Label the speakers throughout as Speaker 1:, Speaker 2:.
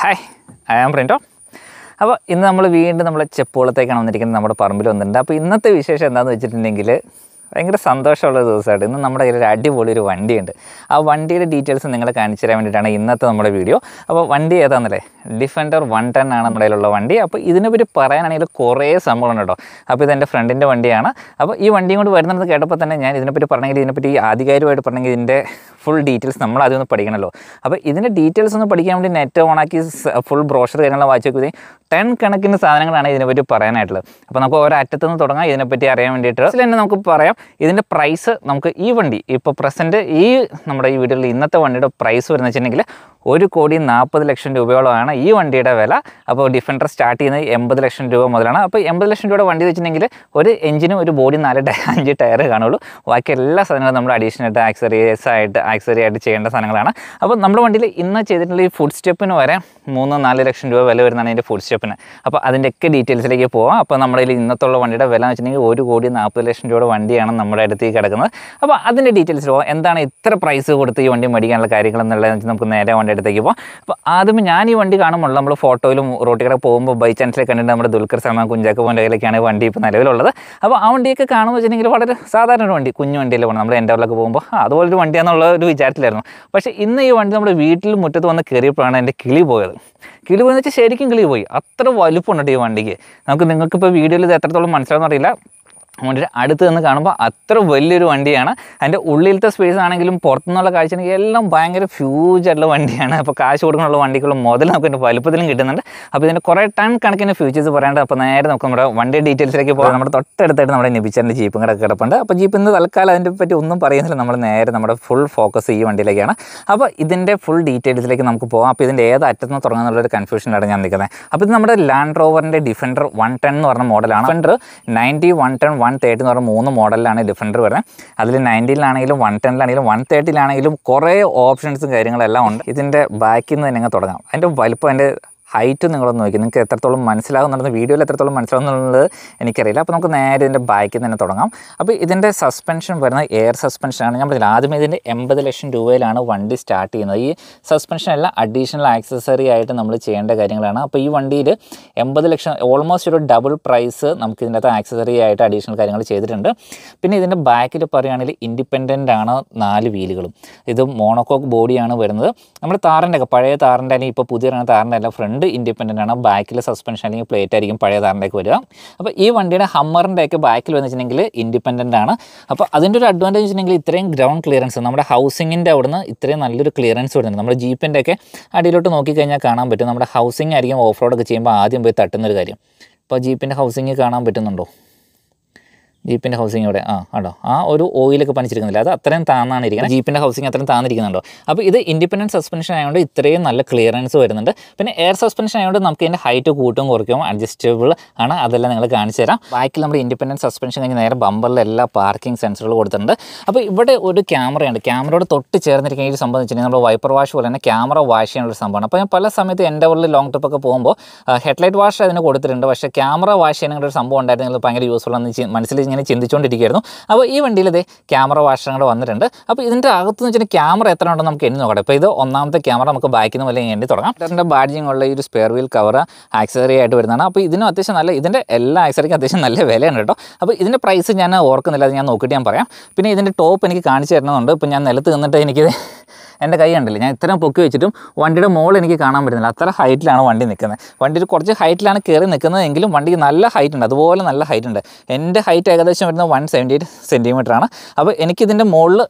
Speaker 1: Hi I am Printo അപ്പോൾ ഇന്ന് നമ്മൾ വീണ്ടും നമ്മൾ ചെപ്പോളത്തേക്കാണ് വന്നിരിക്കുന്നത് നമ്മുടെ പറമ്പിൽ വന്നിട്ടുണ്ട്. അപ്പോൾ ഇന്നത്തെ വിശേഷം എന്താണെന്ന് വെച്ചിട്ടുണ്ടെങ്കിൽ ഭയങ്കര സന്തോഷമുള്ള ദിവസമായിട്ട് ഇന്ന് നമ്മുടെ കയ്യിൽ ഒരു അടിപൊളി ഒരു വണ്ടിയുണ്ട്. ആ വണ്ടിയുടെ ഡീറ്റെയിൽസ് നിങ്ങളെ കാണിച്ചു തരാൻ വേണ്ടിയിട്ടാണ് ഇന്നത്തെ നമ്മുടെ വീഡിയോ അപ്പോൾ വണ്ടി ഏതാണെന്നല്ലേ ഡിഫൻഡർ വൺ ടെൻ ആണ് നമ്മുടെ കയ്യിലുള്ള വണ്ടി. അപ്പോൾ ഇതിനെപ്പറ്റി പറയാനാണെങ്കിൽ കുറേ സംഭവമുണ്ട് കേട്ടോ. അപ്പോൾ ഇത് ഇതെന്റെ ഫ്രണ്ടിന്റെ വണ്ടിയാണ്. അപ്പോൾ ഈ വണ്ടിയും കൊണ്ട് വരുന്നത് കേട്ടപ്പോൾ തന്നെ ഞാൻ ഇതിനെപ്പറ്റി പറഞ്ഞെങ്കിൽ ഇതിനെപ്പറ്റി ആധികാരികമായിട്ട് പറഞ്ഞെങ്കിൽ ഇതിന്റെ ഫുൾ ഡീറ്റെയിൽസ് നമ്മൾ അതൊന്ന് പഠിക്കണമല്ലോ അപ്പോൾ ഇതിന്റെ ഡീറ്റെയിൽസ് ഒന്ന് പഠിക്കാൻ വേണ്ടി നെറ്റ് ഓണാക്കി ഫുൾ ബ്രോഷർ കാര്യങ്ങൾ വായിച്ചു നോക്കി ടെൻ കണക്കിന് സാധനങ്ങളാണ് ഇതിനെപ്പറ്റി പറയാനായിട്ടുള്ളത്. അപ്പോൾ നമുക്ക് ഓരോ അറ്റത്ത് നിന്ന് തുടങ്ങാം ഇതിനെപ്പറ്റി അറിയാൻ വേണ്ടിയിട്ട് അതിൽ തന്നെ നമുക്ക് പറയാം. ഇതിന്റെ പ്രൈസ് നമുക്ക് ഈ വണ്ടി ഇപ്പോൾ പ്രസന്റ് ഈ നമ്മുടെ ഈ വീഡിയോയിൽ ഇന്നത്തെ വണ്ടിയുടെ പ്രൈസ് വരുന്നത് വെച്ചിട്ടുണ്ടെങ്കിൽ ഒരു കോടി നാൽപ്പത് ലക്ഷം രൂപയോളമാണ് ഈ വണ്ടിയുടെ വില. അപ്പോൾ ഡിഫൻഡർ സ്റ്റാർട്ട് ചെയ്യുന്നത് എൺപത് ലക്ഷം രൂപ മുതലാണ്. അപ്പോൾ എൺപത് ലക്ഷം രൂപയുടെ വണ്ടി വെച്ചിട്ടുണ്ടെങ്കിൽ ഒരു എഞ്ചിനും ഒരു ബോഡി നാല് അഞ്ച് ടയർ കാണുള്ളൂ. ബാക്കി എല്ലാ സാധനങ്ങളും നമ്മൾ അഡീഷണൽ ആയിട്ട് ആക്സറീസ് ആയിട്ട് ആക്സറി ആയിട്ട് ചെയ്യേണ്ട സാധനങ്ങളാണ്. അപ്പോൾ നമ്മുടെ വണ്ടിയിൽ ഇന്ന് ചെയ്തിട്ടുള്ള ഈ ഫുഡ് സ്റ്റെപ്പിന് വരെ മൂന്ന് നാല് ലക്ഷം രൂപ വില വരുന്നതാണ് അതിന്റെ ഫുൾ സ്റ്റെപ്പിന് അപ്പോൾ അതിന്റെയൊക്കെ ഡീറ്റെയിൽസിലേക്ക് പോവാം. അപ്പോൾ നമ്മുടെ കയ്യിൽ ഇന്നത്തുള്ള വണ്ടിയുടെ വില എന്ന് വെച്ചിട്ടുണ്ടെങ്കിൽ ഒരു കോടി നാൽപ്പത് ലക്ഷം രൂപയുടെ വണ്ടിയാണ് നമ്മുടെ അടുത്തേക്ക് കിടക്കുന്നത്. അപ്പോൾ അതിന്റെ ഡീറ്റെയിൽസ് പോകാം എന്താണ് ഇത്ര പ്രൈസ് കൊടുത്ത് ഈ വണ്ടി മേടിക്കാനുള്ള കാര്യങ്ങൾ എന്നുള്ളത് നമുക്ക് നേരെ വണ്ടി അടുത്തേക്ക് പോകാം അപ്പോൾ ആദ്യം ഞാൻ ഈ വണ്ടി കാണുമ്പോൾ നമ്മൾ ഫോട്ടോയിലും റോട്ടിൽ കൂടെ പോകുമ്പോൾ ബൈ ചാൻസിൽ കണ്ടിട്ട് നമ്മുടെ ദുൽഖർ സൽമാൻ കുഞ്ചാക്ക് പോന്റെ കയ്യിലേക്കാണ് വണ്ടി ഇപ്പോൾ നിലവിലുള്ളത്. അപ്പോൾ ആ വണ്ടിയൊക്കെ കാണുമ്പോൾ വെച്ചിട്ടുണ്ടെങ്കിൽ വളരെ സാധാരണ ഒരു വണ്ടി കുഞ്ഞു വണ്ടിയിൽ പോകണം. നമ്മുടെ എന്റെ ഉള്ളിലൊക്കെ പോകുമ്പോൾ അതുപോലൊരു വണ്ടിയാണെന്നുള്ള ഒരു വിചാരത്തിലായിരുന്നു. പക്ഷേ ഇന്ന് ഈ വണ്ടി നമ്മുടെ വീട്ടിൽ മുറ്റത്ത് വന്ന് കയറിയപ്പോഴാണ് എന്റെ കിളി പോയത്. കിളി പോയെന്ന് വെച്ചാൽ ശരിക്കും കിളി പോയി. അത്ര വലുപ്പമുണ്ട് ഈ വണ്ടിക്ക്. നമുക്ക് നിങ്ങൾക്കിപ്പോൾ വീഡിയോയിൽ ഇത് എത്രത്തോളം മനസ്സിലാവുന്ന അറിയില്ല വണ്ടിയുടെ അടുത്ത് നിന്ന് കാണുമ്പോൾ അത്ര വലിയൊരു വണ്ടിയാണ്. അതിന്റെ ഉള്ളിലത്തെ സ്പേസ് ആണെങ്കിലും പുറത്തുനിന്നുള്ള കാഴ്ച ആണെങ്കിലും എല്ലാം ഭയങ്കര ഫ്യൂജ് ആയിട്ടുള്ള വണ്ടിയാണ്. അപ്പോൾ കാശ് കൊടുക്കാനുള്ള വണ്ടിക്കുള്ള മുതൽ നമുക്ക് ഇതിന്റെ വലുപ്പത്തിലും കിട്ടുന്നുണ്ട്. അപ്പോൾ ഇതിന്റെ കുറേ ടൺ കണക്കിന് ഫ്യൂച്ചേഴ്സ് പറയാണ്ട് അപ്പോൾ നേരെ നമുക്ക് നമ്മുടെ വണ്ടി ഡീറ്റെയിൽസിലേക്ക് പോകാം. നമ്മുടെ തൊട്ടടുത്തായിട്ട് നമ്മുടെ നിബിച്ചറിന്റെ ജീപ്പും കൂടെ കിടപ്പുണ്ട്. അപ്പോൾ ജീപ്പ് ഇന്ന് തൽക്കാലം അതിനെ പറ്റി ഒന്നും പറയുന്നില്ല. നമ്മൾ നേരെ നമ്മുടെ ഫുൾ ഫോക്കസ് ഈ വണ്ടിയിലേക്കാണ്. അപ്പോൾ ഇതിന്റെ ഫുൾ ഡീറ്റെയിൽസിലേക്ക് നമുക്ക് പോകാം. അപ്പോൾ ഇതിന്റെ ഏത് അറ്റത്ത് നിന്ന് തുടങ്ങുന്നുള്ളൊരു കൺഫ്യൂഷനിലാണ് ഞാൻ നിൽക്കുന്നത്. അപ്പോൾ ഇത് നമ്മുടെ ലാൻഡ് റോവറിന്റെ ഡിഫൻഡർ വൺ ടെൻ എന്ന് പറഞ്ഞ മോഡലാണ് Defender ninety one ten one thirty എന്ന് പറഞ്ഞ മൂന്ന് മോഡലിലാണ് ഡിഫൻഡർ വരുന്നത്. അതിൽ നയന്റീനിലാണെങ്കിലും വൺ ടെനിലാണെങ്കിലും വൺ തേർട്ടിയിലാണെങ്കിലും കുറേ ഓപ്ഷൻസും കാര്യങ്ങളെല്ലാം ഉണ്ട്. ഇതിന്റെ ബാക്കിൽ നിന്ന് തന്നെ തുടങ്ങാം. അതിന്റെ വലിപ്പം അതിന്റെ ഹൈറ്റ് നിങ്ങളൊന്ന് നോക്കി. നിങ്ങൾക്ക് എത്രത്തോളം മനസ്സിലാകുന്നുണ്ടെന്ന് വീഡിയോയിൽ എത്രത്തോളം മനസ്സിലാകുന്നുള്ളത് എനിക്കറിയില്ല. അപ്പോൾ നമുക്ക് നേരെ ഇതിന്റെ ബാക്കിൽ തന്നെ തുടങ്ങാം. അപ്പോൾ ഇതിന്റെ സസ്പെൻഷൻ വരുന്നത് എയർ സസ്പെൻഷനാണ് ഞാൻ പറഞ്ഞില്ല ആദ്യമേ ഇതിന്റെ എൺപത് ലക്ഷം രൂപയിലാണ് വണ്ടി സ്റ്റാർട്ട് ചെയ്യുന്നത്. ഈ സസ്പെൻഷൻ എല്ലാം അഡീഷണൽ ആക്സസറി ആയിട്ട് നമ്മൾ ചെയ്യേണ്ട കാര്യങ്ങളാണ്. അപ്പോൾ ഈ വണ്ടിയിൽ എൺപത് ലക്ഷം ഓൾമോസ്റ്റ് ഒരു ഡബിൾ പ്രൈസ് നമുക്ക് ഇതിന്റെ അകത്ത് ആക്സസറി ആയിട്ട് അഡീഷണൽ കാര്യങ്ങൾ ചെയ്തിട്ടുണ്ട്. പിന്നെ ഇതിന്റെ ബാക്കിൽ പറയുകയാണെങ്കിൽ ഇൻഡിപെൻഡന്റ് ആണ് നാല് വീലുകളും ഇത് മോണോക്കോക്ക് ബോഡിയാണ് വരുന്നത്. നമ്മുടെ താറിന്റെ ഒക്കെ പഴയ താറിന്റെ അല്ലെങ്കിൽ ഇപ്പോൾ പുതിയ താറിന്റെ അല്ല ഫ്രണ്ട് ഇൻഡിപെൻഡന്റ് ആണ്. ബാക്കിൽ സസ്പെൻഷൻ അല്ലെങ്കിൽ പ്ലേറ്റ് ആയിരിക്കും പഴയ ഒക്കെ വരിക. അപ്പോൾ ഈ വണ്ടിയുടെ ഹമ്മറിന്റെ ഒക്കെ ബാക്കിൽ വന്നിട്ടുണ്ടെങ്കിൽ ഇൻഡിപെൻഡന്റ് ആണ്. അപ്പോൾ അതിന്റെ ഒരു അഡ്വാന്റേജ് വെച്ചിട്ടുണ്ടെങ്കിൽ ഇത്രയും ഗ്രൗണ്ട് ക്ലിയറൻസ് നമ്മുടെ ഹൗസിങ്ങിന്റെ അവിടുന്ന് ഇത്രയും നല്ലൊരു ക്ലിയറൻസ് വരുന്നുണ്ട് നമ്മുടെ ജീപ്പിന്റെ ഒക്കെ അടിയിലോട്ട് നോക്കിക്കഴിഞ്ഞാൽ കാണാൻ പറ്റും. നമ്മുടെ ഹൗസിംഗ് ആയിരിക്കും ഓഫ് റോഡൊക്കെ ചെയ്യുമ്പോൾ ആദ്യം പോയി തട്ടുന്നൊരു കാര്യം. അപ്പോൾ ജീപ്പിന്റെ ഹൗസിങ് കാണാൻ പറ്റുന്നുണ്ടോ? ജീപ്പിന്റെ ഹൗസിംഗ് ഇവിടെ ആ ആണോ ആ ഒരു ഓയിലൊക്കെ പണിച്ചിരിക്കുന്നില്ല? അത് അത്രയും താന്നാണ് ഇരിക്കുന്നത്. ജീപ്പിന്റെ ഹൗസിംഗ് അത്രയും താന്നിരിക്കുന്നുണ്ടോ? അപ്പോൾ ഇത് ഇൻഡിപെൻഡന്റ് സസ്പെൻഷൻ ആയതുകൊണ്ട് ഇത്രയും നല്ല ക്ലിയറൻസ് വരുന്നുണ്ട്. പിന്നെ എയർ സസ്പെൻഷൻ ആയതുകൊണ്ട് നമുക്ക് ഇതിന്റെ ഹൈറ്റ് കൂട്ടും കുറയ്ക്കും. അഡ്ജസ്റ്റബിൾ ആണ്. അതെല്ലാം നിങ്ങൾ കാണിച്ചു തരാം. ബാക്കിൽ നമ്മുടെ ഇൻഡിപെൻഡന്റ് സസ്പെൻഷൻ കഴിഞ്ഞ് നേരെ ബമ്പറിൽ എല്ലാ പാർക്കിംഗ് സെൻസറുകൾ കൊടുത്തിട്ടുണ്ട്. അപ്പോൾ ഇവിടെ ഒരു ക്യാമറയുണ്ട് ക്യാമറയോട് തൊട്ട് ചേർന്നിരിക്കുന്ന ഈ വെച്ചിട്ടുണ്ടെങ്കിൽ നമ്മുടെ വൈപ്പർ വാഷ് പോലെ തന്നെ ക്യാമറ വാഷ് ചെയ്യാനുള്ള സംഭവമാണ്. അപ്പോൾ ഞാൻ പല സമയത്ത് എന്റെ ഉള്ളിൽ ലോങ് ട്രിപ്പൊക്കെ പോകുമ്പോൾ ഹെഡ്ലൈറ്റ് വാഷ് അതിന് കൊടുത്തിട്ടുണ്ട്. പക്ഷേ ക്യാമറ വാഷ് ചെയ്യാനുള്ള ഒരു സംഭവം ഉണ്ടായിരുന്നെങ്കിൽ ഭയങ്കര യൂസ്ഫുൾ ആണെന്ന് മനസ്സിൽ ചിന്തിച്ചുകൊണ്ടിരിക്കുകയായിരുന്നു അപ്പോൾ ഈ വണ്ടിയിൽ ഇതേ ക്യാമറ വാഷങ്ങൾ വന്നിട്ടുണ്ട്. അപ്പോൾ ഇതിന്റെ അകത്ത് വെച്ചാൽ ക്യാമറ എത്ര ഉണ്ടെന്ന് നമുക്ക് എണ്ണി നോക്കട്ടെ അപ്പോൾ ഇത് ഒന്നാമത്തെ ക്യാമറ നമുക്ക് ബാക്കിൽ നിന്ന് വല്ലതും എണ്ണി തുടങ്ങാം. ഇതിന്റെ ബാഡ്ജിങ് ഉള്ള ഈ ഒരു സ്പെയർ വീൽ കവർ ആക്സസറി ആയിട്ട് വരുന്നതാണ്. അപ്പോൾ ഇതിനും അത്യാവശ്യം നല്ല ഇതിന്റെ എല്ലാ ആക്സറിക്കും അത്യാവശ്യം നല്ല വിലയാണ് കേട്ടോ. അപ്പോൾ ഇതിന്റെ പ്രൈസ് ഞാൻ ഓർക്കുന്നില്ല അത് ഞാൻ നോക്കിയിട്ട് ഞാൻ പറയാം. പിന്നെ ഇതിന്റെ ടോപ്പ് എനിക്ക് കാണിച്ചു തരുന്നുണ്ട് ഇപ്പോൾ ഞാൻ നിലത്ത് നിന്നിട്ട് എനിക്കിത് എന്റെ കൈ കണ്ടില്ല? ഞാൻ ഇത്രയും പൊക്കി വെച്ചിട്ടും വണ്ടിയുടെ മോൾ എനിക്ക് കാണാൻ പറ്റുന്നില്ല. അത്ര ഹൈറ്റിലാണ് വണ്ടി നിൽക്കുന്നത്. വണ്ടി കുറച്ച് ഹൈറ്റിലാണ് കയറി നിൽക്കുന്നതെങ്കിലും വണ്ടിക്ക് നല്ല ഹൈറ്റ് ഉണ്ട്. അതുപോലെ നല്ല ഹൈറ്റ് ഉണ്ട്. എന്റെ ഹൈറ്റ് ഏകദേശം വരുന്നത് വൺ സെവന്റി എയ്റ്റ് സെന്റിമീറ്റർ ആണ്. അപ്പോൾ എനിക്കിതിന്റെ മുകളിൽ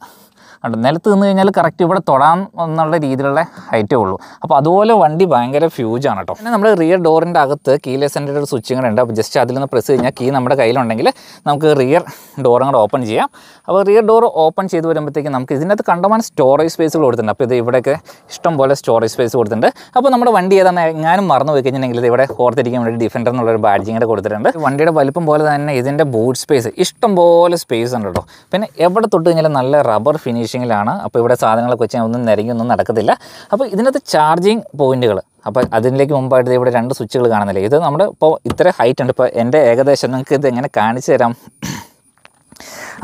Speaker 1: ഉണ്ട് നിലത്ത് നിന്ന് കഴിഞ്ഞാൽ കറക്റ്റ് ഇവിടെ തൊടാൻ എന്നുള്ള രീതിയിലുള്ള ഹൈറ്റേ ഉള്ളൂ. അപ്പോൾ അതുപോലെ വണ്ടി ഭയങ്കര ആണ് കേട്ടോ പിന്നെ നമ്മുടെ റിയർ ഡോറിന്റെ അകത്ത് കീലെസിന്റെ ഒരു സ്വിച്ചിങ് കൂടെ ഉണ്ട്. അപ്പോൾ ജസ്റ്റ് അതിൽ നിന്ന് പ്രസ് കഴിഞ്ഞാൽ കീ നമ്മുടെ കയ്യിലുണ്ടെങ്കിൽ നമുക്ക് റിയർ ഡോറും കൂടെ ഓപ്പൺ ചെയ്യാം. അപ്പോൾ റിയർ ഡോർ ഓപ്പൺ ചെയ്ത് വരുമ്പോഴത്തേക്കും നമുക്ക് ഇതിനകത്ത് കണ്ടമാനം സ്റ്റോറേജ് സ്പേസുകൾ കൊടുത്തിട്ടുണ്ട്. അപ്പോൾ ഇത് ഇവിടെയൊക്കെ ഇഷ്ടം പോലെ സ്റ്റോറേജ് സ്പേസ് കൊടുത്തിട്ടുണ്ട്. അപ്പോൾ നമ്മുടെ വണ്ടി ഏതാണ്? എങ്ങാനും മറന്നു പോയി കഴിഞ്ഞിട്ടുണ്ടെങ്കിൽ ഇവിടെ ഓർത്തിരിക്കാൻ വേണ്ടി ഡിഫൻഡർ എന്നുള്ളൊരു ബാഡ്ജിങ് കൂടെ കൊടുത്തിട്ടുണ്ട്. വണ്ടിയുടെ വലുപ്പം പോലെ തന്നെ ഇതിന്റെ ബൂട്ട് സ്പേസ് ഇഷ്ടം പോലെ സ്പേസ് ഉണ്ട് കേട്ടോ പിന്നെ എവിടെ തൊട്ട് കഴിഞ്ഞാലും നല്ല റബ്ബർ ഫിനിഷിങ്ങിലാണ് അപ്പോൾ ഇവിടെ സാധനങ്ങളൊക്കെ വെച്ച് ഒന്നും നിരങ്ങി ഒന്നും നടക്കത്തില്ല. അപ്പോൾ ഇതിനകത്ത് ചാർജിങ് പോയിന്റുകൾ അപ്പോൾ അതിലേക്ക് മുമ്പായിട്ട് ഇവിടെ രണ്ട് സ്വിച്ചുകൾ കാണുന്നില്ലേ? ഇത് നമ്മുടെ ഇപ്പോൾ ഇത്ര ഹൈറ്റ് ഉണ്ട്. ഇപ്പോൾ എന്റെ ഏകദേശം നിങ്ങൾക്ക് ഇത് എങ്ങനെ കാണിച്ചു തരാം.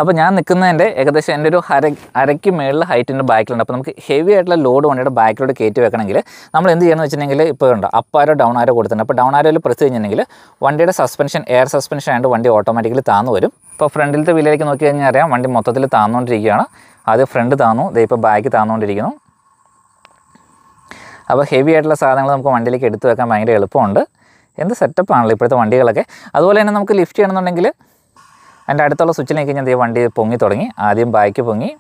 Speaker 1: അപ്പോൾ ഞാൻ നിൽക്കുന്നതിന്റെ ഏകദേശം എന്റെ ഒരു അര അരയ്ക്ക് മേളിൽ ഹൈറ്റിന്റെ ബാക്കിലുണ്ട് അപ്പോൾ നമുക്ക് ഹെവി ആയിട്ടുള്ള ലോഡ് വണ്ടിയുടെ ബാക്കിലോട്ട് കയറ്റി വെക്കണമെങ്കിൽ നമ്മൾ എന്ത് ചെയ്യണമെന്ന് വെച്ചിട്ടുണ്ടെങ്കിൽ ഇപ്പോൾ ഉണ്ട് അപ്പ് ആരോ ഡൗൺ ആരോ കൊടുത്തിട്ടുണ്ട്. അപ്പോൾ ഡൗൺ ആരോയിൽ പ്രസ് കഴിഞ്ഞിട്ടുണ്ടെങ്കിൽ വണ്ടിയുടെ സസ്പെൻഷൻ എയർ സസ്പെൻഷൻ ആയതുകൊണ്ട് വണ്ടി ഓട്ടോമാറ്റിക്കലി താന്നു വരും. ഇപ്പോൾ ഫ്രണ്ടിലത്തെ വീലിലേക്ക് നോക്കി കഴിഞ്ഞാൽ അറിയാം വണ്ടി മൊത്തത്തിൽ താന്നുകൊണ്ടിരിക്കുകയാണ്. ആദ്യം ഫ്രണ്ട് താന്നു. ദേ ഇപ്പോൾ ബാക്ക് താന്നുകൊണ്ടിരിക്കുന്നു. അപ്പോൾ ഹെവി ആയിട്ടുള്ള സാധനങ്ങൾ നമുക്ക് വണ്ടിയിലേക്ക് എടുത്തു വെക്കാൻ ഭയങ്കര എളുപ്പമുണ്ട്. എന്ത് സെറ്റപ്പാണല്ലോ ഇപ്പോഴത്തെ വണ്ടികളൊക്കെ. അതുപോലെ തന്നെ നമുക്ക് ലിഫ്റ്റ് ചെയ്യണമെന്നുണ്ടെങ്കിൽ അതിന്റെ അടുത്തുള്ള സ്വിച്ചിൽ നോക്കി കഴിഞ്ഞാൽ വണ്ടി പൊങ്ങി തുടങ്ങി. ആദ്യം ബാക്ക് പൊങ്ങി.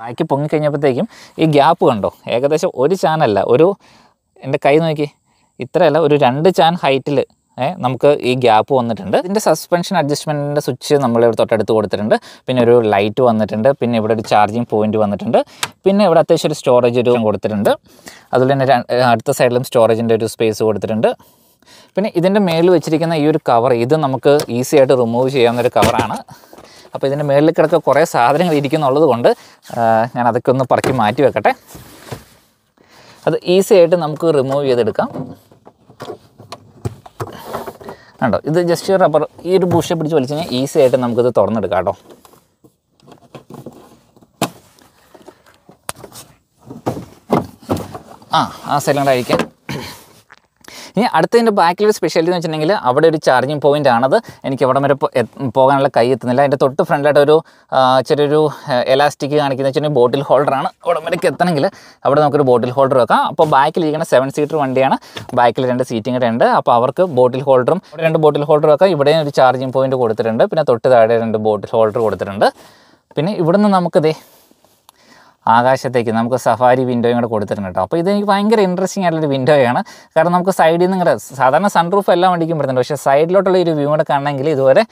Speaker 1: ബാക്ക് പൊങ്ങി കഴിഞ്ഞപ്പോഴത്തേക്കും ഈ ഗ്യാപ്പ് കണ്ടോ? ഏകദേശം ഒരു ചാനല്ല ഒരു എന്റെ കൈ നോക്കി. ഇത്രയല്ല ഒരു രണ്ട് ചാൻ ഹൈറ്റിൽ നമുക്ക് ഈ ഗ്യാപ്പ് വന്നിട്ടുണ്ട്. ഇതിന്റെ സസ്പെൻഷൻ അഡ്ജസ്റ്റ്മെന്റിന്റെ സ്വിച്ച് നമ്മൾ ഇവിടെ തൊട്ടടുത്ത് കൊടുത്തിട്ടുണ്ട്. പിന്നെ ഒരു ലൈറ്റ് വന്നിട്ടുണ്ട്. പിന്നെ ഇവിടെ ഒരു ചാർജിങ് പോയിന്റ് വന്നിട്ടുണ്ട്. പിന്നെ ഇവിടെ അത്യാവശ്യം ഒരു സ്റ്റോറേജ് ഒരു കൊടുത്തിട്ടുണ്ട്. അതുപോലെ തന്നെ അടുത്ത സൈഡിലും സ്റ്റോറേജിന്റെ ഒരു സ്പേസ് കൊടുത്തിട്ടുണ്ട്. പിന്നെ ഇതിന്റെ മേളിൽ വെച്ചിരിക്കുന്ന ഈ ഒരു കവർ ഇത് നമുക്ക് ഈസി ആയിട്ട് റിമൂവ് ചെയ്യാവുന്ന ഒരു കവറാണ് അപ്പോൾ ഇതിന്റെ മേളിൽ കിടക്ക കുറേ സാധനങ്ങൾ ഇരിക്കുന്നുള്ളത് കൊണ്ട് ഞാൻ അതൊക്കെ ഒന്ന് പറക്കി മാറ്റി വെക്കട്ടെ. അത് ഈസി ആയിട്ട് നമുക്ക് റിമൂവ് ചെയ്തെടുക്കാം. കണ്ടോ? ഇത് ജസ്റ്റ് റബ്ബർ ഈ ഒരു ബുഷെ പിടിച്ച് വലിച്ചു കഴിഞ്ഞാൽ ഈസി ആയിട്ട് നമുക്കിത് തുറന്നെടുക്കാം കേട്ടോ. ആ ആ സൈഡിലും കൂടെ അഴിക്കാം ഇനി അടുത്തതിന്റെ ബാക്കിലൊരു സ്പെഷ്യാലിറ്റി എന്ന് വെച്ചിട്ടുണ്ടെങ്കിൽ അവിടെ ഒരു ചാർജിങ് പോയിന്റ് ആണത്. എനിക്ക് അവിടെ വരെ പോകാനുള്ള കൈ എത്തുന്നില്ല. അതിന്റെ തൊട്ട് ഫ്രണ്ടിലായിട്ട് ഒരു ചെറിയൊരു എലാസ്റ്റിക് കാണിക്കുന്ന വെച്ചിട്ടുണ്ടെങ്കിൽ ബോട്ടിൽ ഹോൾഡറാണ് അവിടെ വരയ്ക്ക് എത്തണമെങ്കിൽ അവിടെ നമുക്കൊരു ബോട്ടിൽ ഹോൾഡർ വെക്കാം. അപ്പോൾ ബാക്കിലിരിക്കുന്ന സെവൻ സീറ്റർ വണ്ടിയാണ്. ബാക്കിൽ രണ്ട് സീറ്റിംഗ് ഉണ്ട് അപ്പോൾ അവർക്ക് ബോട്ടിൽ ഹോൾഡറും ഇവിടെ രണ്ട് ബോട്ടിൽ ഹോൾഡർ വെക്കാം ഇവിടെയും ഒരു ചാർജിങ് പോയിന്റ് കൊടുത്തിട്ടുണ്ട്. പിന്നെ തൊട്ട് താഴെ രണ്ട് ബോട്ടിൽ ഹോൾഡർ കൊടുത്തിട്ടുണ്ട്. പിന്നെ ഇവിടുന്ന് നമുക്കിതേ ആകാശത്തേക്ക് നമുക്ക് സഫാരി വിൻഡോയും കൂടെ കൊടുത്തിട്ടുണ്ട് കേട്ടോ. അപ്പോൾ ഇതെനിക്ക് ഭയങ്കര ഇൻട്രസ്റ്റിംഗ് ആയിട്ടുള്ളൊരു വിൻഡോയാണ് കാരണം നമുക്ക് സൈഡിൽ നിന്ന് ഇങ്ങനെ സാധാരണ സൺറൂഫ് എല്ലാം വണ്ടിക്കും വരുന്നുണ്ട് പക്ഷേ സൈഡിലോട്ടുള്ള ഒരു വ്യൂ കൂടെ കാണണമെങ്കിൽ ഇതുവരെ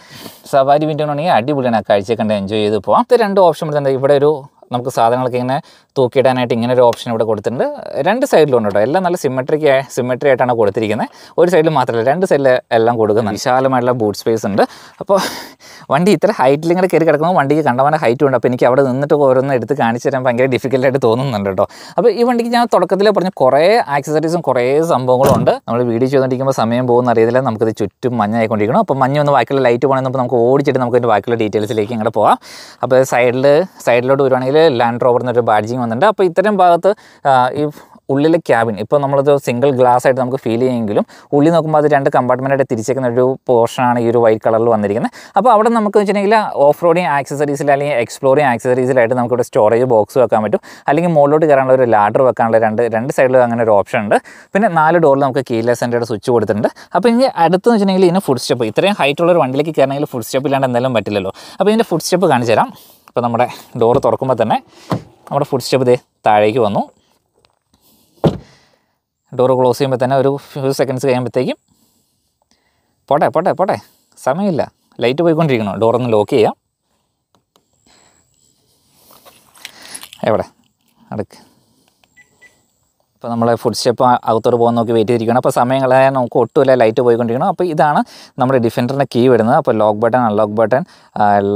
Speaker 1: സഫാരി വിൻഡോ ആണെങ്കിൽ അടിപൊളിയാണ്. ആ എൻജോയ് ചെയ്ത് പോകാം രണ്ട് ഓപ്ഷൻ വരുന്നുണ്ട് ഇവിടെ ഒരു നമുക്ക് സാധനങ്ങളൊക്കെ ഇങ്ങനെ തൂക്കിയിടാനായിട്ട് ഇങ്ങനെ ഒരു ഓപ്ഷൻ ഇവിടെ കൊടുത്തിട്ടുണ്ട്. രണ്ട് സൈഡിലും ഉണ്ട്? കേട്ടോ എല്ലാം നല്ല സിമെട്രിക്ക് സിമെട്രി ആയിട്ടാണ് കൊടുത്തിരിക്കുന്നത്. ഒരു സൈഡിൽ മാത്രമല്ല രണ്ട് സൈഡിൽ എല്ലാം കൊടുക്കുന്നത് വിശാലമായിട്ടുള്ള ബൂട്ട് സ്പേസ് ഉണ്ട്. അപ്പോൾ വണ്ടി ഇത്ര ഹൈറ്റിൽ ഇങ്ങനെ കയറി കിടക്കുമ്പോൾ വണ്ടിക്ക് കണ്ടമാനം ഹൈറ്റ് ഉണ്ട്. അപ്പോൾ എനിക്ക് അവിടെ നിന്നിട്ട് ഓരോന്ന് എടുത്ത് കാണിച്ചു തരാൻ ഭയങ്കര ഡിഫിക്കൽട്ടായിട്ട് തോന്നുന്നുണ്ട് കേട്ടോ. അപ്പോൾ ഈ വണ്ടിക്ക് ഞാൻ തുടക്കത്തിൽ പറഞ്ഞ കുറേ ആക്സസറീസും കുറേ സംഭവങ്ങളും ഉണ്ട്. നമ്മൾ വീഡിയോ ചെയ്തുകൊണ്ടിരിക്കുമ്പോൾ സമയം പോകുന്ന അറിയത്തില്ല. നമുക്കിത് ചുറ്റും മഞ്ഞായിക്കൊണ്ടിരിക്കണം. അപ്പോൾ മഞ്ഞ ഒന്ന് ബാക്കിയുള്ള ലൈറ്റ് പോകണമെന്ന് നമുക്ക് ഓടിച്ചിട്ട് നമുക്ക് അതിന്റെ ബാക്കിയുള്ള ഡീറ്റെയിൽസിലേക്ക് ഇങ്ങോട്ട് പോകാം അപ്പോൾ സൈഡിൽ സൈഡിലോട്ട് വരുവാണെങ്കിൽ ലാൻഡ് റോവർ എന്നൊരു ബാഡ്ജിങ് വന്നിട്ടുണ്ട്. അപ്പോൾ ഇത്തരം ഭാഗത്ത് ഈ ഉള്ളിലെ ക്യാബിൻ ഇപ്പോൾ നമ്മളത് സിംഗിൾ ഗ്ലാസ് ആയിട്ട് നമുക്ക് ഫീൽ ചെയ്യുമെങ്കിലും ഉള്ളി നോക്കുമ്പോൾ അത് രണ്ട് കമ്പാർട്ട്മെന്റായിട്ട് തിരിച്ചേക്കുന്ന ഒരു പോർഷനാണ് ഈ ഒരു വൈറ്റ് കളറിൽ വന്നിരിക്കുന്നത്. അപ്പോൾ അവിടെ നമുക്ക് വെച്ചിട്ടുണ്ടെങ്കിൽ ഓഫ് റോഡിങ് ആക്സസറീസിൽ അല്ലെങ്കിൽ എക്സ്പ്ലോറിങ് ആക്സസറീസിലായിട്ട് നമുക്ക് ഇവിടെ സ്റ്റോറേജ് ബോക്സ് വെക്കാൻ പറ്റും. അല്ലെങ്കിൽ മുകളിലോട്ട് കയറാനുള്ള ഒരു ലാഡർ വെക്കാനുള്ള രണ്ട് രണ്ട് സൈഡിലും അങ്ങനെ ഒരു ഓപ്ഷൻ ഉണ്ട്. പിന്നെ നാല് ഡോറിൽ നമുക്ക് കീലെസ് സെന്ററുടെ സ്വിച്ച് കൊടുത്തിട്ടുണ്ട്. അപ്പോൾ ഇനി അടുത്തെന്ന് വെച്ചിട്ടുണ്ടെങ്കിൽ ഇതിന് ഫുഡ് സ്റ്റെപ്പ് ഇത്രയും ഹൈറ്റ് ഉള്ള ഒരു വണ്ടിയിലേക്ക് കയറണമെങ്കിൽ ഫുഡ് സ്റ്റെപ്പ് ഇല്ലാണ്ട് എന്തായാലും പറ്റില്ലല്ലോ. അപ്പോൾ ഇതിന്റെ ഫുഡ് സ്റ്റെപ്പ് കാണിച്ചു തരാം ഇപ്പോൾ നമ്മുടെ ഡോറ് തുറക്കുമ്പോൾ തന്നെ നമ്മുടെ ഫുഡ് സ്റ്റെപ്പ് ഇതേ താഴേക്ക് വന്നു. ഡോറ് ക്ലോസ് ചെയ്യുമ്പോൾ തന്നെ ഒരു ഫ്യൂ സെക്കൻഡ്സ് കഴിയുമ്പോഴത്തേക്കും പോട്ടെ പോട്ടെ പോട്ടെ. സമയമില്ല. ലൈറ്റ് പോയിക്കൊണ്ടിരിക്കണോ ഡോറൊന്ന് ലോക്ക് ചെയ്യാം. എവിടെ? അടുക്ക്. ഇപ്പോൾ നമ്മൾ ഫുഡ് സ്റ്റെപ്പ് അകത്തോട്ട് പോകാൻ നോക്കി വെയിറ്റ് ചെയ്തിരിക്കണം അപ്പോൾ സമയം കളയാൻ നമുക്ക് ഒട്ടുമില്ല ലൈറ്റ് പോയിക്കൊണ്ടിരിക്കണം അപ്പോൾ ഇതാണ് നമ്മുടെ ഡിഫൻഡറിന്റെ കീ വരുന്നത്. അപ്പോൾ lock button unlock button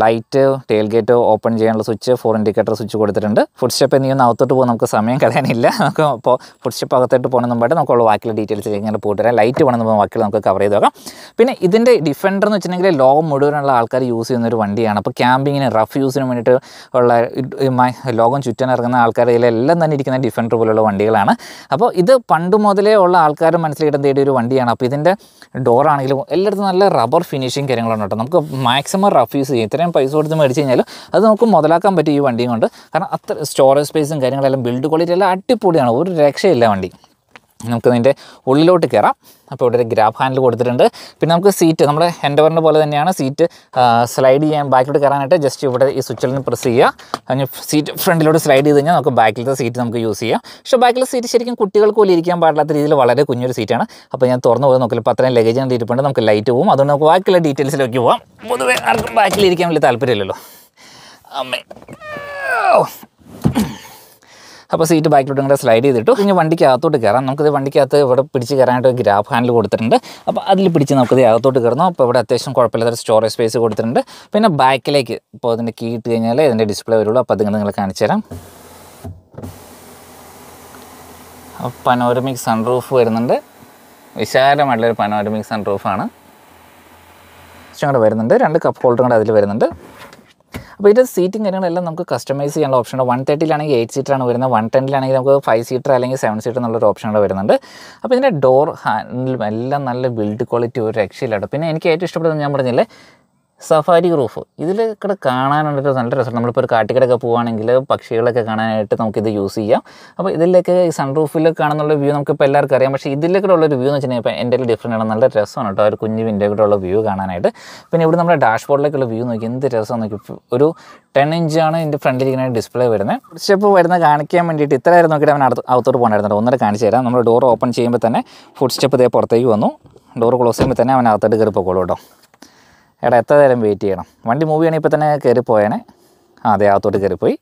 Speaker 1: light tail gate open ചെയ്യാനുള്ള സ്വിച്ച് ഫോർ ഇൻഡിക്കേറ്റർ സ്വിച്ച് കൊടുത്തിട്ടുണ്ട്. ഫുഡ് സ്റ്റെപ്പ് നീ ഒന്ന് അകത്തോട്ട് പോകാൻ നമുക്ക് സമയം കളയാനില്ല. നമുക്ക് അപ്പോൾ ഫുഡ് സ്റ്റെപ്പ് അകത്തോട്ട് പോകുന്ന മുമ്പായിട്ട് നമുക്കുള്ള ബാക്കിയുള്ള ഡീറ്റെയിൽസ് ഇങ്ങനെ പോയിട്ട് ലൈറ്റ് വേണമെന്ന് ബാക്കിയുള്ള നമുക്ക് കവർ ചെയ്ത് നോക്കാം. പിന്നെ ഇതിന്റെ ഡിഫൻഡർ എന്ന് വെച്ചിട്ടുണ്ടെങ്കിൽ ലോകം മുഴുവനുള്ള ആൾക്കാർ യൂസ് ചെയ്യുന്ന ഒരു വണ്ടിയാണ്. അപ്പോൾ ക്യാമ്പിങ്ങിന് റഫ് യൂസിന് വേണ്ടിയിട്ട് ഉള്ള ലോകം ചുറ്റാൻ ഇറങ്ങുന്ന ആൾക്കാരുടെ എല്ലാം തന്നെ ഇരിക്കുന്ന ഡിഫൻഡർ പോലുള്ള വണ്ടികളാണ്. അപ്പോൾ ഇത് പണ്ട് മുതലേ ഉള്ള ആൾക്കാർ മനസ്സിലായിട്ട് തേടിയ ഒരു വണ്ടിയാണ്. അപ്പോൾ ഇതിന്റെ ഡോറാണെങ്കിലും എല്ലായിടത്തും നല്ല റബ്ബർ ഫിനിഷിങ് കാര്യങ്ങളാണ് കേട്ടോ. നമുക്ക് മാക്സിമം റഫ് യൂസ് ചെയ്യും. ഇത്രയും പൈസ കൊടുത്ത് മേടിച്ച് കഴിഞ്ഞാൽ അത് നമുക്ക് മുതലാക്കാൻ പറ്റും ഈ വണ്ടിയും കൊണ്ട്. കാരണം അത്ര സ്റ്റോറേജ് സ്പേസും കാര്യങ്ങളെല്ലാം ബിൽഡ് ക്വാളിറ്റി എല്ലാം അടിപൊളിയാണ്. ഒരു രക്ഷയില്ല വണ്ടി. നമുക്ക് ഇതിന്റെ ഉള്ളിലോട്ട് കയറാം അപ്പോൾ ഇവിടെ ഒരു ഗ്രാബ് ഹാൻഡിൽ കൊടുത്തിട്ടുണ്ട്. പിന്നെ നമുക്ക് സീറ്റ് നമ്മുടെ എൻഡവറിന്റെ പോലെ തന്നെയാണ്. സീറ്റ് സ്ലൈഡ് ചെയ്യാൻ ബാക്കിലോട്ട് കയറാനായിട്ട് ജസ്റ്റ് ഇവിടെ ഈ സ്വിച്ചിൽ നിന്ന് പ്രസ് ചെയ്യുക. അതിന് സീറ്റ് ഫ്രണ്ടിലോട്ട് സ്ലൈഡ് ചെയ്ത് കഴിഞ്ഞാൽ നമുക്ക് ബാക്കിലത്തെ സീറ്റ് നമുക്ക് യൂസ് ചെയ്യാം. പക്ഷേ ബാക്കിലെ സീറ്റ് ശരിക്കും കുട്ടികൾക്ക് പോലും ഇരിക്കാൻ പാടില്ലാത്ത രീതിയിൽ വളരെ കുഞ്ഞൊരു സീറ്റാണ് അപ്പോൾ ഞാൻ തുറന്നു പോയി നോക്കില്ല അപ്പോൾ അത്രയും ലഗേജ് ഇരിപ്പുണ്ട്. നമുക്ക് ലൈറ്റ് പോകും അതുകൊണ്ട് നമുക്ക് ബാക്കിയുള്ള ഡീറ്റെയിൽസിലേക്ക് പോകാം പൊതുവേ ആർക്കും ബാക്കിലിരിക്കാൻ വലിയ താല്പര്യമില്ലല്ലോ. അമ്മേ. അപ്പോൾ സീറ്റ് ബാക്കിലോട്ട് ഇങ്ങനെ സ്ലൈഡ് ചെയ്തിട്ടു. ഇനി വണ്ടിക്ക് അകത്തോട്ട് കയറാം. നമുക്കിത് വണ്ടിക്കകത്ത് ഇവിടെ പിടിച്ച് കയറാനായിട്ട് ഗ്രാഫ് ഹാൻഡിൽ കൊടുത്തിട്ടുണ്ട്. അപ്പോൾ അതിൽ പിടിച്ച് നമുക്കിത് അകത്തോട്ട് കയറണം. അപ്പോൾ ഇവിടെ അത്യാവശ്യം കുഴപ്പമില്ലാത്തൊരു സ്റ്റോറേജ് സ്പേസ് കൊടുത്തിട്ടുണ്ട്. പിന്നെ ബാക്കിലേക്ക് ഇപ്പോൾ അതിന്റെ കീ ഇട്ട് കഴിഞ്ഞാൽ ഇതിന്റെ ഡിസ്പ്ലേ വരുള്ളൂ. അപ്പോൾ അതിങ്ങനെ നിങ്ങൾ കാണിച്ചു തരാം. പനോരമിക് സൺറൂഫ് വരുന്നുണ്ട്. വിശാലമായിട്ടുള്ളൊരു പനോരമിക് സൺറൂഫാണ് കുറച്ചും കൂടെ വരുന്നുണ്ട്. രണ്ട് കപ്പ് ഹോൾഡറും കൂടെ അതിൽ വരുന്നുണ്ട്. അപ്പോൾ ഇതിന്റെ സീറ്റും കാര്യങ്ങളെല്ലാം നമുക്ക് കസ്റ്റമൈസ് ചെയ്യാനുള്ള ഓപ്ഷൻ ഉണ്ട്. വൺ തേർട്ടിയിലാണെങ്കിൽ എയ്റ്റ് ആണ് വരുന്നത്. വൺ ടെന്നിലാണെങ്കിൽ നമുക്ക് ഫൈവ് സീറ്റർ അല്ലെങ്കിൽ സെവൻ സീറ്റർ എന്നുള്ളൊരു ഓപ്ഷൻ കൂടെ വരുന്നുണ്ട്. അപ്പോൾ ഇതിന്റെ ഡോർ ഹാൻഡിലും എല്ലാം നല്ല ബിൽഡ് ക്വാളിറ്റി ഒരു രക്ഷയില്ലാട്ടോ പിന്നെ എനിക്ക് ഏറ്റവും ഇഷ്ടപ്പെടുന്നത് ഞാൻ പറഞ്ഞില്ലേ സഫാരി റൂഫ്. ഇതിൽ കൂടെ കാണാനുള്ളൊരു നല്ല രസം നമ്മളിപ്പോൾ ഒരു കാട്ടിക്കടയൊക്കെ പോവുകയാണെങ്കിൽ പക്ഷികളൊക്കെ കാണാനായിട്ട് നമുക്കിത് യൂസ് ചെയ്യാം. അപ്പോൾ ഇതിലേക്ക് ഈ സൺ റൂഫിൽ കാണുന്നുള്ള വ്യൂ നമുക്കിപ്പോൾ എല്ലാവർക്കും അറിയാം. പക്ഷേ ഇതിലേക്കൂടെ ഉള്ളൊരു വ്യൂ എന്ന് വെച്ചിട്ടുണ്ടെങ്കിൽ എന്റെ ഡിഫറെന്റ് ആണ്. നല്ല രസമാണ് കേട്ടോ. ഒരു കുഞ്ഞ് വിൻഡോ കൂടെ ഉള്ള വ്യൂ കാണാനായിട്ട്. പിന്നെ ഇവിടെ നമ്മുടെ ഡാഷ്ബോർഡിലേക്കുള്ള വ്യൂ നോക്കി എന്ത് രസം നോക്കി. ഒരു ടെൻ ഇഞ്ചാണ് ഇതിന്റെ ഇങ്ങനെ ഡിസ്പ്ലേ വരുന്നത്. സ്റ്റെപ്പ് വരുന്ന കാണിക്കാൻ വേണ്ടിയിട്ട് ഇത്രയായിരുന്നു നോക്കിയിട്ട് അവൻ അകത്തോട്ട് പോകണമായിരുന്നു ഒന്നര കാണിച്ചു തരാം. നമ്മൾ ഡോർ ഓപ്പൺ ചെയ്യുമ്പോൾ തന്നെ ഫുഡ് സ്റ്റെപ്പ് ഇതേ പുറത്തേക്ക് വന്നു. ഡോർ ക്ലോസ് ചെയ്യുമ്പോൾ തന്നെ അവൻ അകത്തോട്ട് കയറി പോക്കോളൂ കേട്ടോ. എടാ എത്ര നേരം വെയിറ്റ് ചെയ്യണം? വണ്ടി മൂവ് ചെയ്യണമെങ്കിൽ ഇപ്പോൾ തന്നെ കയറി പോയേനെ അതെ അകത്തോട്ട് കയറിപ്പോയി.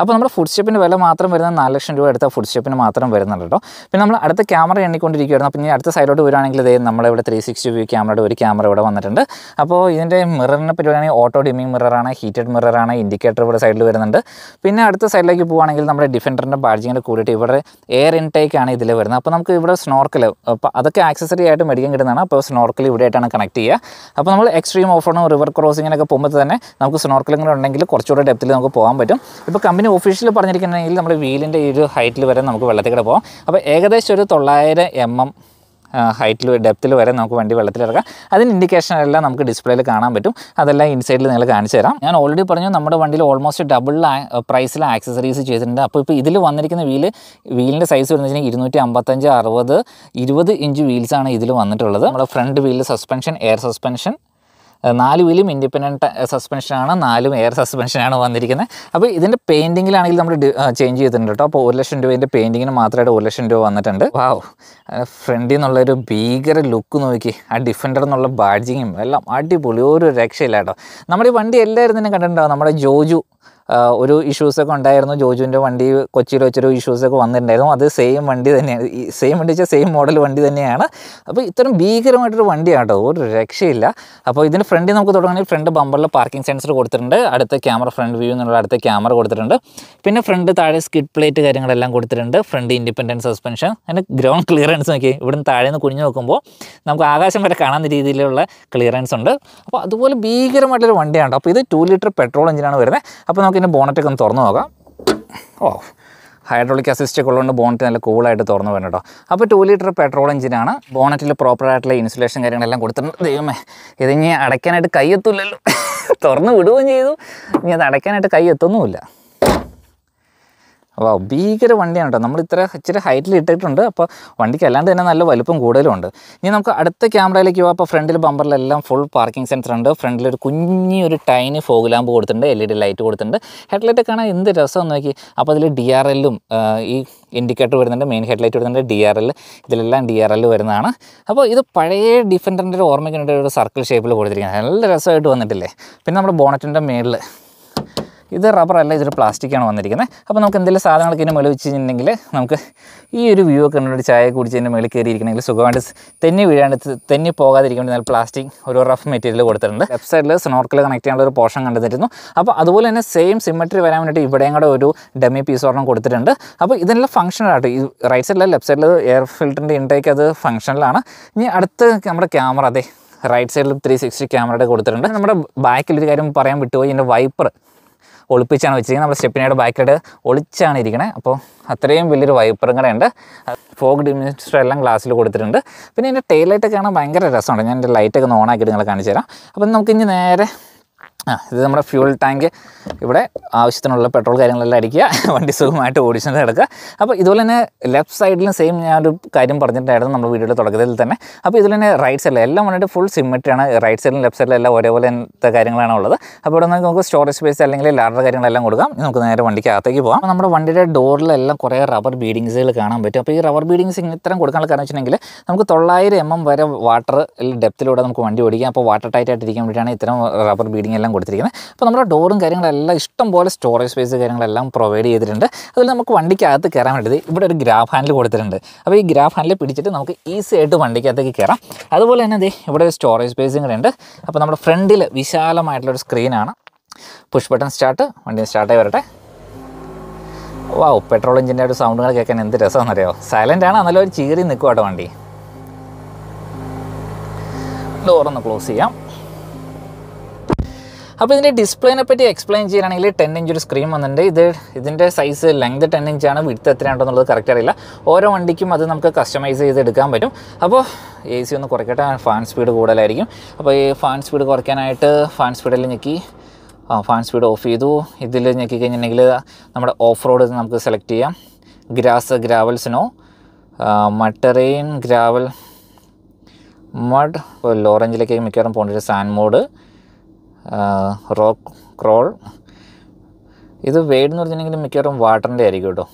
Speaker 1: അപ്പോൾ നമ്മുടെ ഫുഡ് സ്റ്റെപ്പിന്റെ വില മാത്രം വരുന്ന നാല് ലക്ഷം രൂപ എടുത്ത ഫുഡ് സ്റ്റെപ്പിന് മാത്രം വരുന്നുണ്ട് കേട്ടോ. പിന്നെ നമ്മൾ അടുത്ത ക്യാമറ എണ്ണിക്കൊണ്ടിരിക്കുകയായിരുന്നു. അപ്പോൾ ഇനി അടുത്ത സൈഡിലോട്ട് വരുവാണെങ്കിൽ ഇതേ നമ്മളിവിടെ ത്രീ സിക്സ്റ്റി വ്യൂ ക്യാമറയുടെ ഒരു ക്യാമറ ഇവിടെ വന്നിട്ടുണ്ട്. അപ്പോൾ ഇതിന്റെ മിററിനെ പറ്റി ഓട്ടോ ഡിമിങ് മിററാണ് ഹീറ്റഡ് മിററാണ് ഇൻഡിക്കേറ്റർ ഇവിടെ സൈഡിൽ വരുന്നുണ്ട്. പിന്നെ അടുത്ത സൈഡിലേക്ക് പോവുകയാണെങ്കിൽ നമ്മുടെ ഡിഫൻഡറിന്റെ ബാഡ്ജിങ്ങിന്റെ കൂടിയിട്ട് ഇവിടെ എയർ ഇൻടേക്ക് ആണ് ഇതിൽ വരുന്നത്. അപ്പോൾ നമുക്ക് ഇവിടെ സ്നോർക്കൽ അപ്പോൾ അതൊക്കെ ആക്സസറി ആയിട്ട് മേടിക്കാൻ കിട്ടുന്നതാണ്. അപ്പോൾ സ്നോർക്കൽ ഇവിടെ ആയിട്ടാണ് കണക്ട് ചെയ്യുക. അപ്പോൾ നമ്മൾ എക്സ്ട്രീം ഓഫറിനും റിവർ ക്രോസിങ്ങിനൊക്കെ പോകുമ്പോൾ തന്നെ നമുക്ക് സ്നോർക്കലിങ്ങനെ ഉണ്ടെങ്കിൽ കുറച്ചുകൂടെ ഡെപ്തിൽ നമുക്ക് പോകാൻ പറ്റും. ഇപ്പോൾ കമ്പനി ഒഫീഷ്യൽ പറഞ്ഞിരിക്കുന്നതെങ്കിൽ നമ്മുടെ വീലിന്റെ ഈ ഒരു ഹൈറ്റിൽ വരെ നമുക്ക് വെള്ളത്തിൽ കൂടെ പോകാം. അപ്പോൾ ഏകദേശം ഒരു തൊള്ളായിരം എം എം ഹൈറ്റിൽ ഡെപ്തിൽ വരെ നമുക്ക് വണ്ടി വെള്ളത്തിലിറക്കാം അതിന് ഇൻഡിക്കേഷൻ എല്ലാം നമുക്ക് ഡിസ്പ്ലേയിൽ കാണാൻ പറ്റും. അതെല്ലാം ഇൻസൈഡിൽ നിങ്ങൾ കാണിച്ചു തരാം. ഞാൻ ഓൾറെഡി പറഞ്ഞു നമ്മുടെ വണ്ടിയിൽ ഓൾമോസ്റ്റ് ഡബിൾ പ്രൈസിൽ ആക്സസറീസ് ചെയ്തിട്ടുണ്ട്. അപ്പോൾ ഇപ്പോൾ ഇതിൽ വന്നിരിക്കുന്ന വീൽ വീലിന്റെ സൈസ് വരുന്നത് ഇരുന്നൂറ്റി അമ്പത്തഞ്ച് അറുപത് ഇരുപത് ഇഞ്ച് വീൽസാണ് ഇതിൽ വന്നിട്ടുള്ളത്. നമ്മുടെ ഫ്രണ്ട് വീലിൽ സസ്പെൻഷൻ എയർ സസ്പെൻഷൻ നാല് വീലും ഇൻഡിപെൻഡന്റ് സസ്പെൻഷനാണ് നാലും എയർ സസ്പെൻഷനാണ് വന്നിരിക്കുന്നത്. അപ്പോൾ ഇതിന്റെ പെയിന്റിങ്ങിലാണെങ്കിൽ നമ്മൾ ചേഞ്ച് ചെയ്തിട്ടുണ്ട് കേട്ടോ അപ്പോൾ ഒരു ലക്ഷം രൂപേന്റെ പെയിന്റിങ്ങിന് മാത്രമായിട്ട് ഒരു ലക്ഷം രൂപ വന്നിട്ടുണ്ട്. വാവ് ഫ്രണ്ടിൽ നിന്നുള്ളൊരു ഭീകര ലുക്ക് നോക്കി ആ ഡിഫൻഡർ എന്നുള്ള ബാഡ്ജിങ്ങും എല്ലാം അടിപൊളി. ഒരു രക്ഷയില്ല കേട്ടോ നമ്മുടെ ഈ വണ്ടി എല്ലാവരും തന്നെ കണ്ടിട്ടുണ്ടാവും. നമ്മുടെ ജോജു ഒരു ഇഷ്യൂസൊക്കെ ഉണ്ടായിരുന്നു. ജോജുവിന്റെ വണ്ടി കൊച്ചിയിൽ വെച്ചൊരു ഇഷ്യൂസൊക്കെ വന്നിട്ടുണ്ടായിരുന്നു. അത് സെയിം വണ്ടി തന്നെയാണ് ഈ സെയിം വണ്ടി വെച്ചാൽ സെയിം മോഡൽ വണ്ടി തന്നെയാണ്. അപ്പോൾ ഇത്തരം ഭീകരമായിട്ടൊരു വണ്ടിയാണ് കേട്ടോ ഒരു രക്ഷയില്ല. അപ്പോൾ ഇതിന്റെ ഫ്രണ്ടിൽ നമുക്ക് തുടങ്ങണമെങ്കിൽ ഫ്രണ്ട് ബമ്പറിൽ പാർക്കിംഗ് സെൻസർ കൊടുത്തിട്ടുണ്ട്. അടുത്ത ക്യാമറ ഫ്രണ്ട് വ്യൂ എന്നുള്ള അടുത്ത ക്യാമറ കൊടുത്തിട്ടുണ്ട്. പിന്നെ ഫ്രണ്ട് താഴെ സ്കിഡ് പ്ലേറ്റ് കാര്യങ്ങളെല്ലാം കൊടുത്തിട്ടുണ്ട്. ഫ്രണ്ട് ഇൻഡിപെൻഡന്റ് സസ്പെൻഷൻ അതിന്റെ ഗ്രൗണ്ട് ക്ലിയറൻസ് നോക്കി ഇവിടുന്ന് താഴെ നിന്ന് കുഞ്ഞു നോക്കുമ്പോൾ നമുക്ക് ആകാശം വരെ കാണാൻ രീതിയിലുള്ള ക്ലിയറൻസ് ഉണ്ട്. അപ്പോൾ അതുപോലെ ഭീകരമായിട്ടൊരു വണ്ടിയാണ്? അപ്പോൾ ഇത് ടു ലിറ്റർ പെട്രോൾ എഞ്ചിനാണ് വരുന്നത്. അപ്പോൾ നമുക്ക് ഇതിന്റെ ബോണറ്റൊക്കെ ഒന്ന് തുറന്നു നോക്കാം. ഓ ഹൈഡ്രോളിക് അസിസ്റ്റ് ഒക്കെ ഉള്ളതുകൊണ്ട് ബോണറ്റ് നല്ല കൂളായിട്ട് തുറന്നു വേണം കേട്ടോ. അപ്പോൾ ടു ലിറ്റർ പെട്രോൾ എഞ്ചിനാണ് ബോണറ്റിൽ പ്രോപ്പറായിട്ടുള്ള ഇൻസുലേഷൻ കാര്യങ്ങളെല്ലാം കൊടുത്തിട്ടുണ്ട്. ദൈവമേ ഇതിനി അടയ്ക്കാനായിട്ട് കൈ എത്തില്ലല്ലോ. തുറന്ന് വിടുകയും ചെയ്തു. ഇനി അത് അടയ്ക്കാനായിട്ട് കൈ എത്തുന്നുമില്ല. വാ ഭീകര വണ്ടിയാണ് കേട്ടോ. നമ്മൾ ഇത്ര ഇച്ചിരി ഹൈറ്റിൽ ഇട്ടിട്ടുണ്ട്. അപ്പോൾ വണ്ടിക്ക് അല്ലാണ്ട് തന്നെ നല്ല വലുപ്പം കൂടുതലുണ്ട് ഇനി നമുക്ക് അടുത്ത ക്യാമറയിലേക്ക് പോകാം അപ്പോൾ ഫ്രണ്ടിൽ ബമ്പറിലെല്ലാം ഫുൾ പാർക്കിംഗ് സെൻസർ ഉണ്ട്. ഫ്രണ്ടിൽ ഒരു കുഞ്ഞി ഒരു ടൈനി ഫോഗ് ലാമ്പ് കൊടുത്തിട്ടുണ്ട്. എൽ ഇ ഡി ലൈറ്റ് കൊടുത്തിട്ടുണ്ട്. ഹെഡ്ലൈറ്റ് കാണാൻ എന്ത് രസം നോക്കി അപ്പോൾ അതിൽ ഡി ആർ എല്ലും ഈ ഇൻഡിക്കേറ്റർ വരുന്നുണ്ട്. മെയിൻ ഹെഡ്ലൈറ്റ് വരുന്നുണ്ട്. ഡി ആർ എൽ ഇതിലെല്ലാം ഡി ആർ എൽ വരുന്നതാണ്. അപ്പോൾ ഇത് പഴയ ഡിഫൻഡറിന്റെ ഒരു ഓർമ്മയ്ക്ക് വേണ്ടി ഒരു സർക്കിൾ ഷേപ്പിൽ കൊടുത്തിരിക്കുന്നത്. നല്ല രസമായിട്ട് വന്നിട്ടില്ലേ? പിന്നെ നമ്മുടെ ബോണറ്റിന്റെ മേളിൽ ഇത് റബ്ബറല്ല ഇതൊരു പ്ലാസ്റ്റിക്കാണ് വന്നിരിക്കുന്നത് അപ്പോൾ നമുക്ക് എന്തെങ്കിലും സാധനങ്ങളൊക്കെ ഇതിന്റെ മുകളിൽ വെച്ച് കഴിഞ്ഞിട്ടുണ്ടെങ്കിൽ നമുക്ക് ഈ ഒരു വ്യൂ ഒക്കെ കുടിച്ച് ചായ കുടിച്ചതിന്റെ മുകളിൽ കയറിയിരിക്കണമെങ്കിൽ സുഖമായിട്ട് തെന്നി വീഴാണ്ട് തെന്നി പോകാതിരിക്കാൻ നല്ല പ്ലാസ്റ്റിക് ഒരു റഫ് മെറ്റീരിയൽ കൊടുത്തിട്ടുണ്ട്. ലെഫ്റ്റ് സൈഡിൽ സ്നോർക്കിൽ കണക്ട് ചെയ്യാനുള്ള ഒരു പോർഷൻ കണ്ടെത്തിയിരുന്നു അപ്പോൾ അതുപോലെ തന്നെ സെയിം സിമ്മട്രി വരാൻ വേണ്ടിയിട്ട് ഇവിടെയും കൂടെ ഒരു ഡെമി പീസ് ഒരെണ്ണം കൊടുത്തിട്ടുണ്ട്. അപ്പോൾ ഇതെല്ലാം ഫംഗ്ഷനായിട്ട് ഈ റൈറ്റ് സൈഡിൽ ലെഫ്റ്റ് സൈഡിൽ എയർ ഫിൽറ്ററിന്റെ ഇൻടേക്ക് അത് ഫംഗ്ഷനിലാണ് ഇനി അടുത്ത് നമ്മുടെ ക്യാമറ അതെ റൈറ്റ് സൈഡിൽ ത്രീ സിക്സ്റ്റി ക്യാമറയുടെ കൊടുത്തിട്ടുണ്ട്. നമ്മുടെ ബാക്കിലൊരു കാര്യം പറയാൻ വിട്ടുപോയി ഇതിന്റെ വൈപ്പർ ഒളിപ്പിച്ചാണ് വെച്ചിരിക്കുന്നത്. നമ്മുടെ സ്റ്റെപ്പിനയുടെ ബാക്കിലായിട്ട് ഒളിച്ചാണ് ഇരിക്കണേ. അപ്പോൾ അത്രയും വലിയൊരു വൈപ്പറും കൂടെ ഉണ്ട്. ഫോഗ് ഡിമിനിസ്റ്റർ എല്ലാം ഗ്ലാസ്സിൽ കൊടുത്തിട്ടുണ്ട്. പിന്നെ ഇതിന്റെ ടെയിൽ ലൈറ്റൊക്കെ കാണാൻ ഭയങ്കര രസമുണ്ട് ഞാൻ എന്റെ ലൈറ്റൊക്കെ ഒന്ന് ഓണാക്കിയിട്ട് നിങ്ങളെ കാണിച്ചു തരാം അപ്പം നമുക്ക് ഇനി നേരെ ആ ഇത് നമ്മുടെ ഫ്യൂൾ ടാങ്ക്. ഇവിടെ ആവശ്യത്തിനുള്ള പെട്രോൾ കാര്യങ്ങളെല്ലാം അടിക്കുക വണ്ടി സുഖമായിട്ട് ഓടിച്ചത് എടുക്കുക അപ്പോൾ ഇതുപോലെ തന്നെ ലെഫ്റ്റ് സൈഡിലും സെയിം ഞാനൊരു കാര്യം പറഞ്ഞിട്ടായിരുന്നു നമ്മുടെ വീഡിയോയുടെ തുടക്കത്തിൽ തന്നെ. അപ്പോൾ ഇതിൽ തന്നെ റൈറ്റ് സൈഡിൽ എല്ലാം വന്നിട്ട് ഫുൾ സിമെട്രിയാണ് റൈറ്റ് സൈഡിലും ലെഫ്റ്റ് സൈഡിലും എല്ലാം ഒരേപോലത്തെ കാര്യങ്ങളാണ് ഉള്ളത്. അപ്പോൾ ഇവിടെ നമുക്ക് സ്റ്റോറേജ് സ്പേസ് അല്ലെങ്കിൽ ലാഡർ കാര്യങ്ങളെല്ലാം കൊടുക്കാം. നമുക്ക് നേരെ വണ്ടിക്ക് അകത്തേക്ക് പോകാം നമ്മുടെ വണ്ടിയുടെ ഡോറിലെല്ലാം കുറേ റബ്ബർ ബീഡിങ്സുകൾ കാണാൻ പറ്റും. അപ്പോൾ ഈ റബ്ബർ ബീഡിങ്സ് ഇത്തരം കൊടുക്കാനുള്ള കാരണം വെച്ചിട്ടുണ്ടെങ്കിൽ നമുക്ക് തൊള്ളായിരം എം എം വരെ വാട്ടർ ഡെപ്തിലൂടെ നമുക്ക് വണ്ടി ഓടിക്കാം. അപ്പോൾ വാട്ടർ ടൈറ്റ് ആയിട്ടിരിക്കാൻ വേണ്ടിയിട്ടാണ് ഇത്തരം റബ്ബർ ബീഡിങ് എല്ലാം കൊടുത്തിരിക്കുന്നത്. അപ്പോൾ നമ്മുടെ ഡോറും കാര്യങ്ങളെല്ലാം ഇഷ്ടം പോലെ സ്റ്റോറേജ് സ്പേസ് കാര്യങ്ങളെല്ലാം പ്രൊവൈഡ് ചെയ്തിട്ടുണ്ട്. അതിൽ നമുക്ക് വണ്ടിക്കകത്ത് കയറാൻ വേണ്ടത് ഇവിടെ ഒരു ഗ്രാഫ് ഹാൻഡിൽ കൊടുത്തിട്ടുണ്ട്. അപ്പോൾ ഈ ഗ്രാഫ് ഹാൻഡിൽ പിടിച്ചിട്ട് നമുക്ക് ഈസി ആയിട്ട് വണ്ടിക്കകത്തേക്ക് കയറാം. അതുപോലെ തന്നെ ദേ ഇവിടെ ഒരു സ്റ്റോറേജ് സ്പേസും കൂടെ ഉണ്ട് അപ്പോൾ നമ്മുടെ ഫ്രണ്ടിൽ വിശാലമായിട്ടുള്ളൊരു സ്ക്രീനാണ് പുഷ് ബട്ടൺ സ്റ്റാർട്ട് വണ്ടി സ്റ്റാർട്ടായി വരട്ടെ. വാവ് പെട്രോൾ എഞ്ചിന്റെ ഒരു സൗണ്ടുകൾ കേൾക്കാൻ എന്ത് രസമാണെന്നറിയോ? സൈലന്റ് ആണ് എന്നാലും ഒരു ചീറി നിൽക്കും കേട്ടോ വണ്ടി. ഡോറൊന്ന് ക്ലോസ് ചെയ്യാം. അപ്പോൾ ഇതിന്റെ ഡിസ്പ്ലേനെ പറ്റി എക്സ്പ്ലെയിൻ ചെയ്യുകയാണെങ്കിൽ ടെൻ ഇഞ്ച് ഒരു സ്ക്രീൻ വന്നിട്ടുണ്ട്. ഇത് ഇതിന്റെ സൈസ് ലെങ്ത് ടെൻ ഇഞ്ചാണ് വിടുത്ത് എത്രയാണെന്നുള്ളത് കറക്റ്റ് അറിയില്ല. ഓരോ വണ്ടിക്കും അത് നമുക്ക് കസ്റ്റമൈസ് ചെയ്ത് എടുക്കാൻ പറ്റും. അപ്പോൾ എ സി ഒന്ന് കുറയ്ക്കട്ടെ. ഫാൻ സ്പീഡ് കൂടുതലായിരിക്കും. അപ്പോൾ ഈ ഫാൻ സ്പീഡ് കുറയ്ക്കാനായിട്ട് ഫാൻ സ്പീഡിൽ ഞെക്കി. ഫാൻ സ്പീഡ് ഓഫ് ചെയ്തു. ഇതിൽ ഞെക്കി കഴിഞ്ഞിട്ടുണ്ടെങ്കിൽ നമ്മുടെ ഓഫ് റോഡ് നമുക്ക് സെലക്ട് ചെയ്യാം. Grass gravel snow മട്ടറെയിൻ gravel mud ലോറഞ്ചിലേക്ക് മിക്കവാറും പോകേണ്ട ഒരു സാൻ മോഡ് റോക്ക് ക്രോൾ. ഇത് വെയ്ഡ് എന്ന് പറഞ്ഞിട്ടുണ്ടെങ്കിൽ മിക്കവാറും വാട്ടറിന്റെ ആയിരിക്കും കേട്ടോ.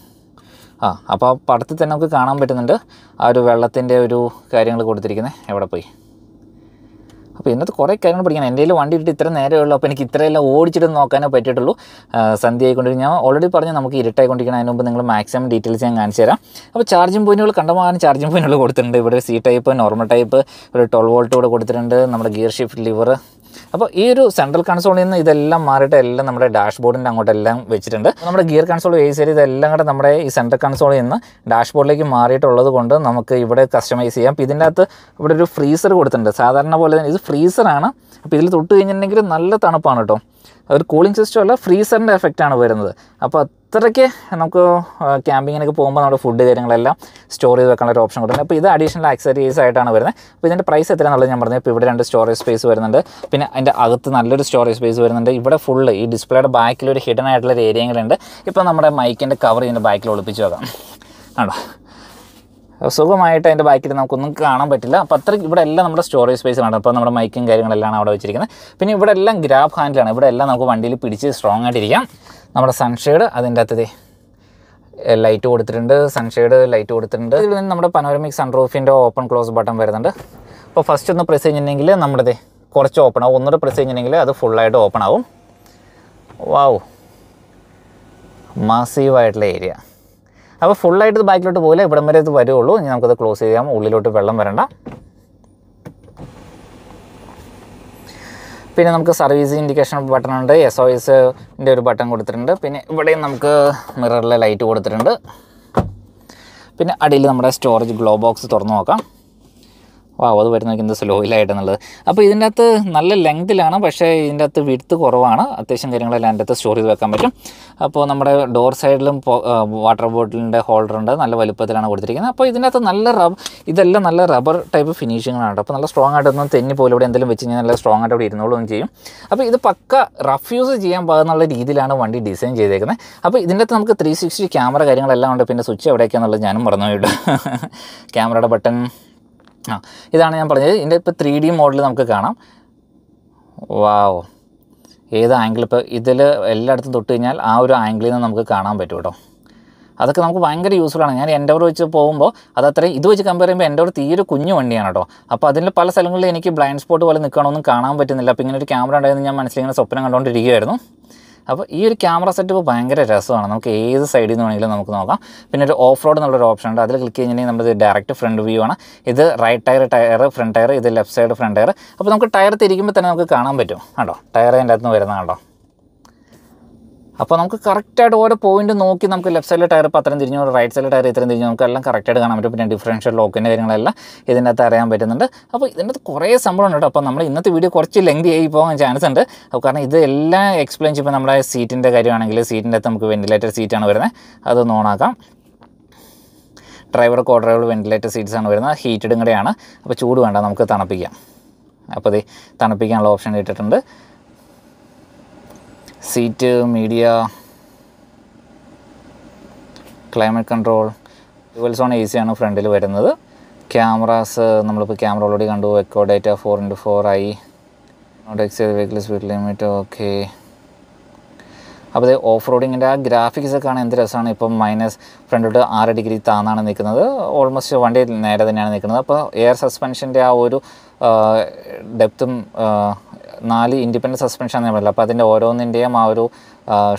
Speaker 1: ആ അപ്പോൾ ആ പടത്തിൽ തന്നെ നമുക്ക് കാണാൻ പറ്റുന്നുണ്ട് ആ ഒരു വെള്ളത്തിന്റെ ഒരു കാര്യങ്ങൾ കൊടുത്തിരിക്കുന്നത്. എവിടെ പോയി? അപ്പോൾ ഇന്നത്തെ കുറേ കാര്യങ്ങൾ പഠിക്കണം. എന്റെ വണ്ടി ഇട്ടിട്ട് ഇത്ര നേരമേ ഉള്ളൂ. അപ്പോൾ എനിക്ക് ഇത്രയെല്ലാം ഓടിച്ചിട്ട് നോക്കാനേ പറ്റിയിട്ടുള്ളൂ. സന്ധ്യയായിക്കൊണ്ടിരിക്കും ഞാൻ ഓൾറെഡി പറഞ്ഞു നമുക്ക് ഇരുട്ടായിക്കൊണ്ടിരിക്കണം. അതിന് മുമ്പ് നിങ്ങൾ മാക്സിമം ഡീറ്റെയിൽസ് ഞാൻ കാണിച്ചു തരാം. അപ്പോൾ ചാർജിങ് പോയിന്റുകൾ കണ്ടമാനം ചാർജിങ് പോയിന്റുകൾ കൊടുത്തിട്ടുണ്ട്. ഇവിടെ സി ടൈപ്പ് നോർമൽ ടൈപ്പ് ഒരു ട്വൽവ് വോൾട്ട് കൂടെ കൊടുത്തിട്ടുണ്ട്. നമ്മുടെ ഗിയർ ഷിഫ്റ്റ് ലിവർ അപ്പോൾ ഈ ഒരു സെൻട്രൽ കൺസോളിൽ നിന്ന് ഇതെല്ലാം മാറിയിട്ട് എല്ലാം നമ്മുടെ ഡാഷ്ബോർഡിന്റെ അങ്ങോട്ടെല്ലാം വെച്ചിട്ടുണ്ട്. നമ്മുടെ ഗിയർ കൺസോൾ ബേസ് ചെയ്ത് ഇതെല്ലാം കൂടെ നമ്മുടെ ഈ സെൻട്രൽ കൺസോളിൽ നിന്ന് ഡാഷ്ബോർഡിലേക്ക് മാറിയിട്ടുള്ളത് കൊണ്ട് നമുക്ക് ഇവിടെ കസ്റ്റമൈസ് ചെയ്യാം. അപ്പോൾ ഇതിന്റെ അകത്ത് ഇവിടെ ഒരു ഫ്രീസർ കൊടുത്തിട്ടുണ്ട്. സാധാരണ പോലെ തന്നെ ഇത് ഫ്രീസറാണ് അപ്പോൾ ഇതിൽ തൊട്ട് കഴിഞ്ഞിട്ടുണ്ടെങ്കിൽ നല്ല തണുപ്പാണ് കേട്ടോ. ഒരു കൂളിംഗ് സിസ്റ്റം അല്ല ഫ്രീസറിന്റെ എഫക്റ്റാണ് വരുന്നത്. അപ്പോൾ അത്രയ്ക്ക് നമുക്ക് ക്യാമ്പിങ്ങിനൊക്കെ പോകുമ്പോൾ നമ്മുടെ ഫുഡ് കാര്യങ്ങളെല്ലാം സ്റ്റോർ ചെയ്ത് വെക്കാനുള്ള ഒരു ഓപ്ഷൻ കൊടുക്കുന്നത് അപ്പോൾ ഇത് അഡീഷണൽ ആക്സറീസ് ആയിട്ടാണ് വരുന്നത്. അപ്പോൾ ഇതിന്റെ പ്രൈസ് എത്രയാണെന്നുള്ളത് ഞാൻ പറഞ്ഞത് ഇപ്പോൾ ഇവിടെ രണ്ട് സ്റ്റോറേജ് സ്പേസ് വരുന്നുണ്ട്. പിന്നെ അതിന്റെ അകത്ത് നല്ലൊരു സ്റ്റോറേജ് സ്പേസ് വരുന്നുണ്ട്. ഇവിടെ ഫുള്ള് ഈ ഡിസ്പ്ലേയുടെ ബാക്കിൽ ഒരു ഹിഡൻ ആയിട്ടുള്ള ഒരു ഏരിയകളുണ്ട് ഇപ്പോൾ നമ്മുടെ മൈക്കിന്റെ കവർ ഇതിന്റെ ബാക്കിൽ ഒളിപ്പിച്ച് വെക്കാം. ആണോ സുഖമായിട്ട് അതിന്റെ ബാക്കിൽ നമുക്കൊന്നും കാണാൻ പറ്റില്ല. അപ്പോൾ അത്ര ഇവിടെ എല്ലാം നമ്മുടെ സ്റ്റോറേജ് സ്പേസിലാണ് അപ്പോൾ നമ്മുടെ മൈക്കും കാര്യങ്ങളെല്ലാം അവിടെ വെച്ചിരിക്കുന്നത്. പിന്നെ ഇവിടെ എല്ലാം ഗ്രാബ് ഹാൻഡിലാണ് ഇവിടെ എല്ലാം നമുക്ക് വണ്ടിയിൽ പിടിച്ച് സ്ട്രോങ് ആയിട്ടിരിക്കാം നമ്മുടെ സൺഷെയ്ഡ് അതിന്റെ അകത്ത് ലൈറ്റ് കൊടുത്തിട്ടുണ്ട്. സൺഷെയ്ഡ് ലൈറ്റ് കൊടുത്തിട്ടുണ്ട്. ഇതിൽ നിന്ന് നമ്മുടെ പനോരമിക് സൺറൂഫിന്റെ ഓപ്പൺ ക്ലോസ് ബട്ടൺ വരുന്നുണ്ട്. അപ്പോൾ ഫസ്റ്റ് ഒന്ന് പ്രസ് കഴിഞ്ഞിട്ടുണ്ടെങ്കിൽ നമ്മുടെ കുറച്ച് ഓപ്പൺ ആവും. ഒന്നുകൂടെ പ്രസ് കഴിഞ്ഞിട്ടുണ്ടെങ്കിൽ അത് ഫുള്ളായിട്ട് ഓപ്പൺ ആവും. വാവ് മാസീവായിട്ടുള്ള ഏരിയ അപ്പോൾ ഫുള്ളായിട്ട് ബാക്കിലോട്ട് പോയില്ല ഇവിടം വരെ ഇത് വരുള്ളൂ. ഇനി നമുക്കത് ക്ലോസ് ചെയ്യാം. ഉള്ളിലോട്ട് വെള്ളം വരണ്ട. പിന്നെ നമുക്ക് സർവീസ് ഇൻഡിക്കേഷൻ ബട്ടൺ ഉണ്ട്. എസ് ഒ എസിന്റെ ഒരു ബട്ടൺ കൊടുത്തിട്ടുണ്ട്. പിന്നെ ഇവിടെയും നമുക്ക് മിററിലെ ലൈറ്റ് കൊടുത്തിട്ടുണ്ട്. പിന്നെ അടിയിൽ നമ്മുടെ സ്റ്റോറേജ് ഗ്ലോ ബോക്സ് തുറന്നു നോക്കാം. വാ അത് വരുന്നത് എന്ത് സ്ലോയിലായിട്ടെന്നുള്ളത് അപ്പോൾ ഇതിന്റെ അകത്ത് നല്ല ലെങ്തിലാണ് പക്ഷേ ഇതിന്റെ അകത്ത് വിടുത്ത് കുറവാണ്. അത്യാവശ്യം കാര്യങ്ങളെല്ലാം അതിന്റെ അകത്ത് സ്റ്റോർ ചെയ്ത് വെക്കാൻ പറ്റും. അപ്പോൾ നമ്മുടെ ഡോർ സൈഡിലും വാട്ടർ ബോട്ടിലിന്റെ ഹോൾഡർ ഉണ്ട്. നല്ല വലുപ്പത്തിലാണ് കൊടുത്തിരിക്കുന്നത്. അപ്പോൾ ഇതിന്റെ അകത്ത് നല്ല റബ് ഇതെല്ലാം നല്ല റബ്ബർ ടൈപ്പ് ഫിനിഷിങ്ങാണ് അപ്പോൾ നല്ല സ്ട്രോങ് ആയിട്ടൊന്നും തെന്നി പോലും ഇവിടെ എന്തെങ്കിലും വെച്ച് കഴിഞ്ഞാൽ നല്ല സ്ട്രോങ് ആയിട്ട് ഇവിടെ ഇരുന്നോളും ചെയ്യും. അപ്പോൾ ഇത് പക്ക റഫ്യൂസ് ചെയ്യാൻ പാകുന്നുള്ള രീതിയിലാണ് വണ്ടി ഡിസൈൻ ചെയ്തേക്കുന്നത്. അപ്പോൾ ഇതിന്റെ അകത്ത് നമുക്ക് ത്രീ സിക്സ്റ്റി ക്യാമറ കാര്യങ്ങളെല്ലാം ഉണ്ട്. പിന്നെ സ്വിച്ച് എവിടെയൊക്കെയാണെന്നുള്ളത് ഞാനും മറന്നുപോയിട്ട് ക്യാമറയുടെ ബട്ടൺ ആ ഇതാണ് ഞാൻ പറഞ്ഞത്. ഇതിന്റെ ഇപ്പോൾ ത്രീ ഡി മോഡൽ നമുക്ക് കാണാം. വാവ് ഏത് ആംഗിൾ ഇപ്പോൾ ഇതിൽ എല്ലായിടത്തും തൊട്ട് കഴിഞ്ഞാൽ ആ ഒരു ആംഗിളിൽ നിന്ന് നമുക്ക് കാണാൻ പറ്റും കേട്ടോ. അതൊക്കെ നമുക്ക് ഭയങ്കര യൂസ്ഫുൾ ആണ്. ഞാൻ എന്റെ വെച്ച് പോകുമ്പോൾ അത് അത്രയും ഇത് വെച്ച് കമ്പയർ ചെയ്യുമ്പോൾ എന്റെ തീരെ കുഞ്ഞു വണ്ടിയാണ് കേട്ടോ. അപ്പോൾ അതിന്റെ പല സ്ഥലങ്ങളിൽ എനിക്ക് ബ്ലൈൻഡ് സ്പോട്ട് പോലെ നിൽക്കണമെന്നും കാണാൻ പറ്റുന്നില്ല. അപ്പോൾ ഇങ്ങനെ ഒരു ക്യാമറ ഉണ്ടായിരുന്നു ഞാൻ മനസ്സിലിങ്ങനെ സ്വപ്നം കണ്ടുകൊണ്ടിരിക്കുകയായിരുന്നു അപ്പോൾ ഈ ഒരു ക്യാമറ സെറ്റപ്പ് ഭയങ്കര രസമാണ്. നമുക്ക് ഏത് സൈഡിൽ നിന്ന് വേണമെങ്കിലും നമുക്ക് നോക്കാം. പിന്നെ ഒരു ഓഫ് റോഡ് എന്നുള്ളൊരു ഓപ്ഷൻ ഉണ്ട്. അതിൽ ക്ലിക്ക് കഴിഞ്ഞിട്ടുണ്ടെങ്കിൽ നമ്മുടെ ഡയറക്റ്റ് ഫ്രണ്ട് വ്യൂ ആണ്. ഇത് right tyre tyre front tyre ഇത് ലെഫ്റ്റ് സൈഡ് ഫ്രണ്ട് ടയർ അപ്പോൾ നമുക്ക് ടയർ തിരിക്കുമ്പോൾ തന്നെ നമുക്ക് കാണാൻ പറ്റും. കണ്ടോ? ടയർ അതിന്റെ അകത്ത് നിന്ന് വരുന്ന കണ്ടോ അപ്പോൾ നമുക്ക് കറക്റ്റായിട്ട് ഓരോ പോയിന്റ് നോക്കി നമുക്ക് ലെഫ്റ്റ് സൈഡിലെ ടയർ ഇപ്പോൾ അത്രയും തിരിഞ്ഞു റൈറ്റ് സൈഡിലെ ടയർ ഇത്രയും തിരിഞ്ഞു നമുക്ക് എല്ലാം കറക്റ്റായിട്ട് കാണാൻ പറ്റും. പിന്നെ ഡിഫറൻഷ്യൽ ലോക്കിന്റെ കാര്യങ്ങളെല്ലാം ഇതിന്റെ അകത്ത് അറിയാൻ പറ്റുന്നുണ്ട്. അപ്പോൾ ഇതിന്റെ അകത്ത് കുറേ സംഭവം ഉണ്ട് അപ്പോൾ നമ്മൾ ഇന്നത്തെ വീഡിയോ കുറച്ച് ലെങ്തി ആയി പോകാൻ ചാൻസ് ഉണ്ട്. അപ്പോൾ കാരണം ഇത് എല്ലാം എക്സ്പ്ലെയിൻ ചെയ്യുമ്പോൾ നമ്മുടെ സീറ്റിന്റെ കാര്യമാണെങ്കിൽ സീറ്റിന്റെ അകത്ത് നമുക്ക് വെന്റിലേറ്റർ സീറ്റാണ് വരുന്നത്. അതൊന്ന് ഓണാക്കാം driver co driver ventilator seats ആണ് വരുന്നത്. ഹീറ്റഡും കൂടെയാണ് അപ്പോൾ ചൂട് വേണ്ട നമുക്ക് തണുപ്പിക്കാം. അപ്പോൾ ഇത് തണുപ്പിക്കാനുള്ള ഓപ്ഷൻ ഇട്ടിട്ടുണ്ട്. Seat media climate control dual zone A ആണ് ഫ്രണ്ടിൽ വരുന്നത്. ക്യാമറാസ് നമ്മളിപ്പോൾ ക്യാമറ ഓൾറെഡി കണ്ടു. Eco data four into four I note Exide vehicle speed limit okay അപ്പോൾ ഓഫ് റോഡിങ്ങിന്റെ ആ ഗ്രാഫിക്സ് കാണാൻ എന്ത് രസമാണ്? ഇപ്പം മൈനസ് ഫ്രണ്ടോട്ട് ആറ് ഡിഗ്രി താന്നാണ് നിൽക്കുന്നത്. ഓൾമോസ്റ്റ് വണ്ടി നേരെ തന്നെയാണ് നിൽക്കുന്നത്. അപ്പോൾ എയർ സസ്പെൻഷന്റെ ആ ഒരു ഡെപ്തും നാല് ഇൻഡിപെൻഡന്റ് സസ്പെൻഷൻ എന്ന് പറയുന്നത് അപ്പോൾ അതിന്റെ ഓരോന്നിന്റെയും ആ ഒരു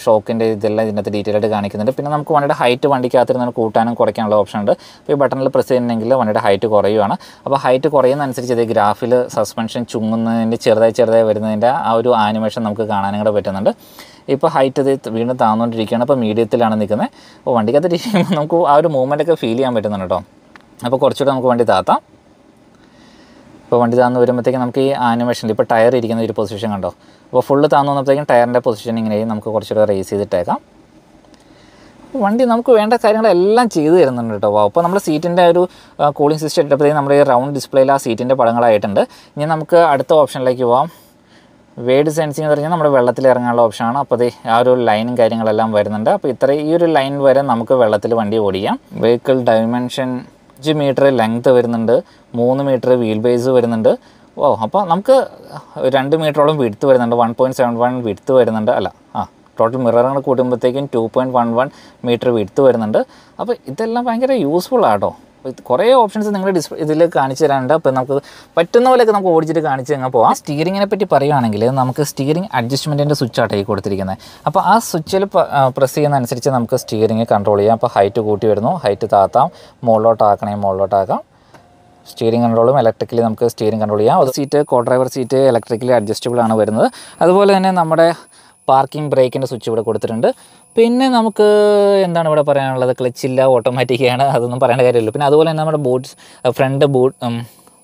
Speaker 1: ഷോക്കിന്റെ ഇതെല്ലാം ഇതിനകത്ത് ഡീറ്റെയിൽ ആയിട്ട് കാണിക്കുന്നുണ്ട്. പിന്നെ നമുക്ക് വണ്ടിയുടെ ഹൈറ്റ് വണ്ടിക്കകത്തിരുന്ന് കൂട്ടാനും കുറയ്ക്കാനുള്ള ഓപ്ഷൻ ഉണ്ട്. അപ്പോൾ ഈ ബട്ടണിൽ പ്രസ് ചെയ്യുന്നെങ്കിൽ വണ്ടിയുടെ ഹൈറ്റ് കുറയുവാണ്. അപ്പോൾ ഹൈറ്റ് കുറയുന്നതനുസരിച്ച് ഇത് ഗ്രാഫിൽ സസ്പെൻഷൻ ചുങ്ങുന്നതിന്റെ ചെറുതായി ചെറുതായി വരുന്നതിന്റെ ആ ഒരു ആനിമേഷൻ നമുക്ക് കാണാനും കൂടെ പറ്റുന്നുണ്ട്. ഇപ്പോൾ ഹൈറ്റ് ഇത് വീണ്ടും താന്നുകൊണ്ടിരിക്കുകയാണ്. അപ്പോൾ മീഡിയത്തിലാണ് നിൽക്കുന്നത്. അപ്പോൾ വണ്ടിക്കകത്ത് ഇരിക്കുമ്പോൾ നമുക്ക് ആ ഒരു മൂവ്മെന്റ് ഒക്കെ ഫീൽ ചെയ്യാൻ പറ്റുന്നുണ്ട് കേട്ടോ അപ്പോൾ കുറച്ചുകൂടെ നമുക്ക് വണ്ടി താത്താം. ഇപ്പോൾ വണ്ടി താന്ന് വരുമ്പോഴത്തേക്കും നമുക്ക് ഈ ആനിമേഷനിൽ ഇപ്പോൾ ടയർ ഇരിക്കുന്ന ഒരു പൊസിഷൻ കണ്ടോ? അപ്പോൾ ഫുള്ള് താന്ന് വന്നപ്പോഴത്തേക്കും ടയറിന്റെ പൊസിഷൻ ഇങ്ങനെയും നമുക്ക് കുറച്ചുകൂടെ റേസ് ചെയ്തിട്ടേക്കാം. വണ്ടി നമുക്ക് വേണ്ട കാര്യങ്ങളെല്ലാം ചെയ്തു തരുന്നുണ്ട് കേട്ടോ. അപ്പോൾ നമ്മുടെ സീറ്റിന്റെ ഒരു കൂളിംഗ് സിസ്റ്റം ഇട്ടപ്പോഴത്തേക്കും നമ്മുടെ ഈ റൗണ്ട് ഡിസ്പ്ലേയിൽ ആ സീറ്റിന്റെ പടങ്ങളായിട്ടുണ്ട്. ഇനി നമുക്ക് അടുത്ത ഓപ്ഷനിലേക്ക് പോവാം. വേഡ് സെൻസിങ് എന്ന് പറഞ്ഞാൽ നമ്മുടെ വെള്ളത്തിൽ ഇറങ്ങാനുള്ള ഓപ്ഷനാണ് അപ്പോൾ ആ ഒരു ലൈനും കാര്യങ്ങളെല്ലാം വരുന്നുണ്ട്. അപ്പോൾ ഇത്ര ഈ ഒരു ലൈൻ വരെ നമുക്ക് വെള്ളത്തിൽ വണ്ടി ഓടിക്കാം. വെഹിക്കിൾ ഡയമെൻഷൻ അഞ്ച് മീറ്റർ ലെങ്ത് വരുന്നുണ്ട് മൂന്ന് മീറ്റർ വീൽ ബേസ് വരുന്നുണ്ട്. ഓ അപ്പോൾ നമുക്ക് രണ്ട് മീറ്ററോളം വിടുത്ത് വരുന്നുണ്ട് വൺ പോയിന്റ് സെവൻ വൺ വിടുത്ത് വരുന്നുണ്ട്. അല്ല ആ ടോട്ടൽ മിററുകൾ കൂട്ടുമ്പോഴത്തേക്കും two point one one metre വിടുത്ത് വരുന്നുണ്ട്. അപ്പോൾ ഇതെല്ലാം ഭയങ്കര യൂസ്ഫുൾ ആട്ടോ. കുറേ ഓപ്ഷൻസ് നിങ്ങൾ ഡിസ്പ്ലേ ഇതിൽ കാണിച്ചു തരാനുണ്ട്. അപ്പോൾ നമുക്ക് പറ്റുന്ന പോലെയൊക്കെ നമുക്ക് ഓടിച്ചിട്ട് കാണിച്ച് അങ്ങ് പോകാം സ്റ്റിയറിങ്ങിനെ പറ്റി പറയുകയാണെങ്കിൽ നമുക്ക് സ്റ്റിയറിംഗ് അഡ്ജസ്റ്റ്മെന്റിന്റെ സ്വിച്ച് ആട്ടോ ഈ കൊടുത്തിരിക്കുന്നത് അപ്പോൾ ആ സ്വിച്ചിൽ പ്രസ് ചെയ്യുന്ന അനുസരിച്ച് നമുക്ക് സ്റ്റിയറിംഗ് കൺട്രോൾ ചെയ്യാം. അപ്പോൾ ഹൈറ്റ് കൂട്ടി വരുന്നു. ഹൈറ്റ് താത്താം. മുകളിലോട്ടാക്കണേ മുകളിലോട്ടാക്കാം സ്റ്റിയറിംഗ് കൺട്രോളും ഇലക്ട്രിക്കലി നമുക്ക് സ്റ്റിയറിംഗ് കൺട്രോൾ ചെയ്യാം. അത് seat co driver seat electrically adjustable ആണ് വരുന്നത്. അതുപോലെ തന്നെ നമ്മുടെ പാർക്കിംഗ് ബ്രേക്കിന്റെ സ്വിച്ച് ഇവിടെ കൊടുത്തിട്ടുണ്ട്. പിന്നെ നമുക്ക് എന്താണ് ഇവിടെ പറയാനുള്ളത്? ക്ലച്ചില്ല ഓട്ടോമാറ്റിക്കാണ് അതൊന്നും പറയേണ്ട കാര്യമില്ല. പിന്നെ അതുപോലെ തന്നെ നമ്മുടെ boots front boot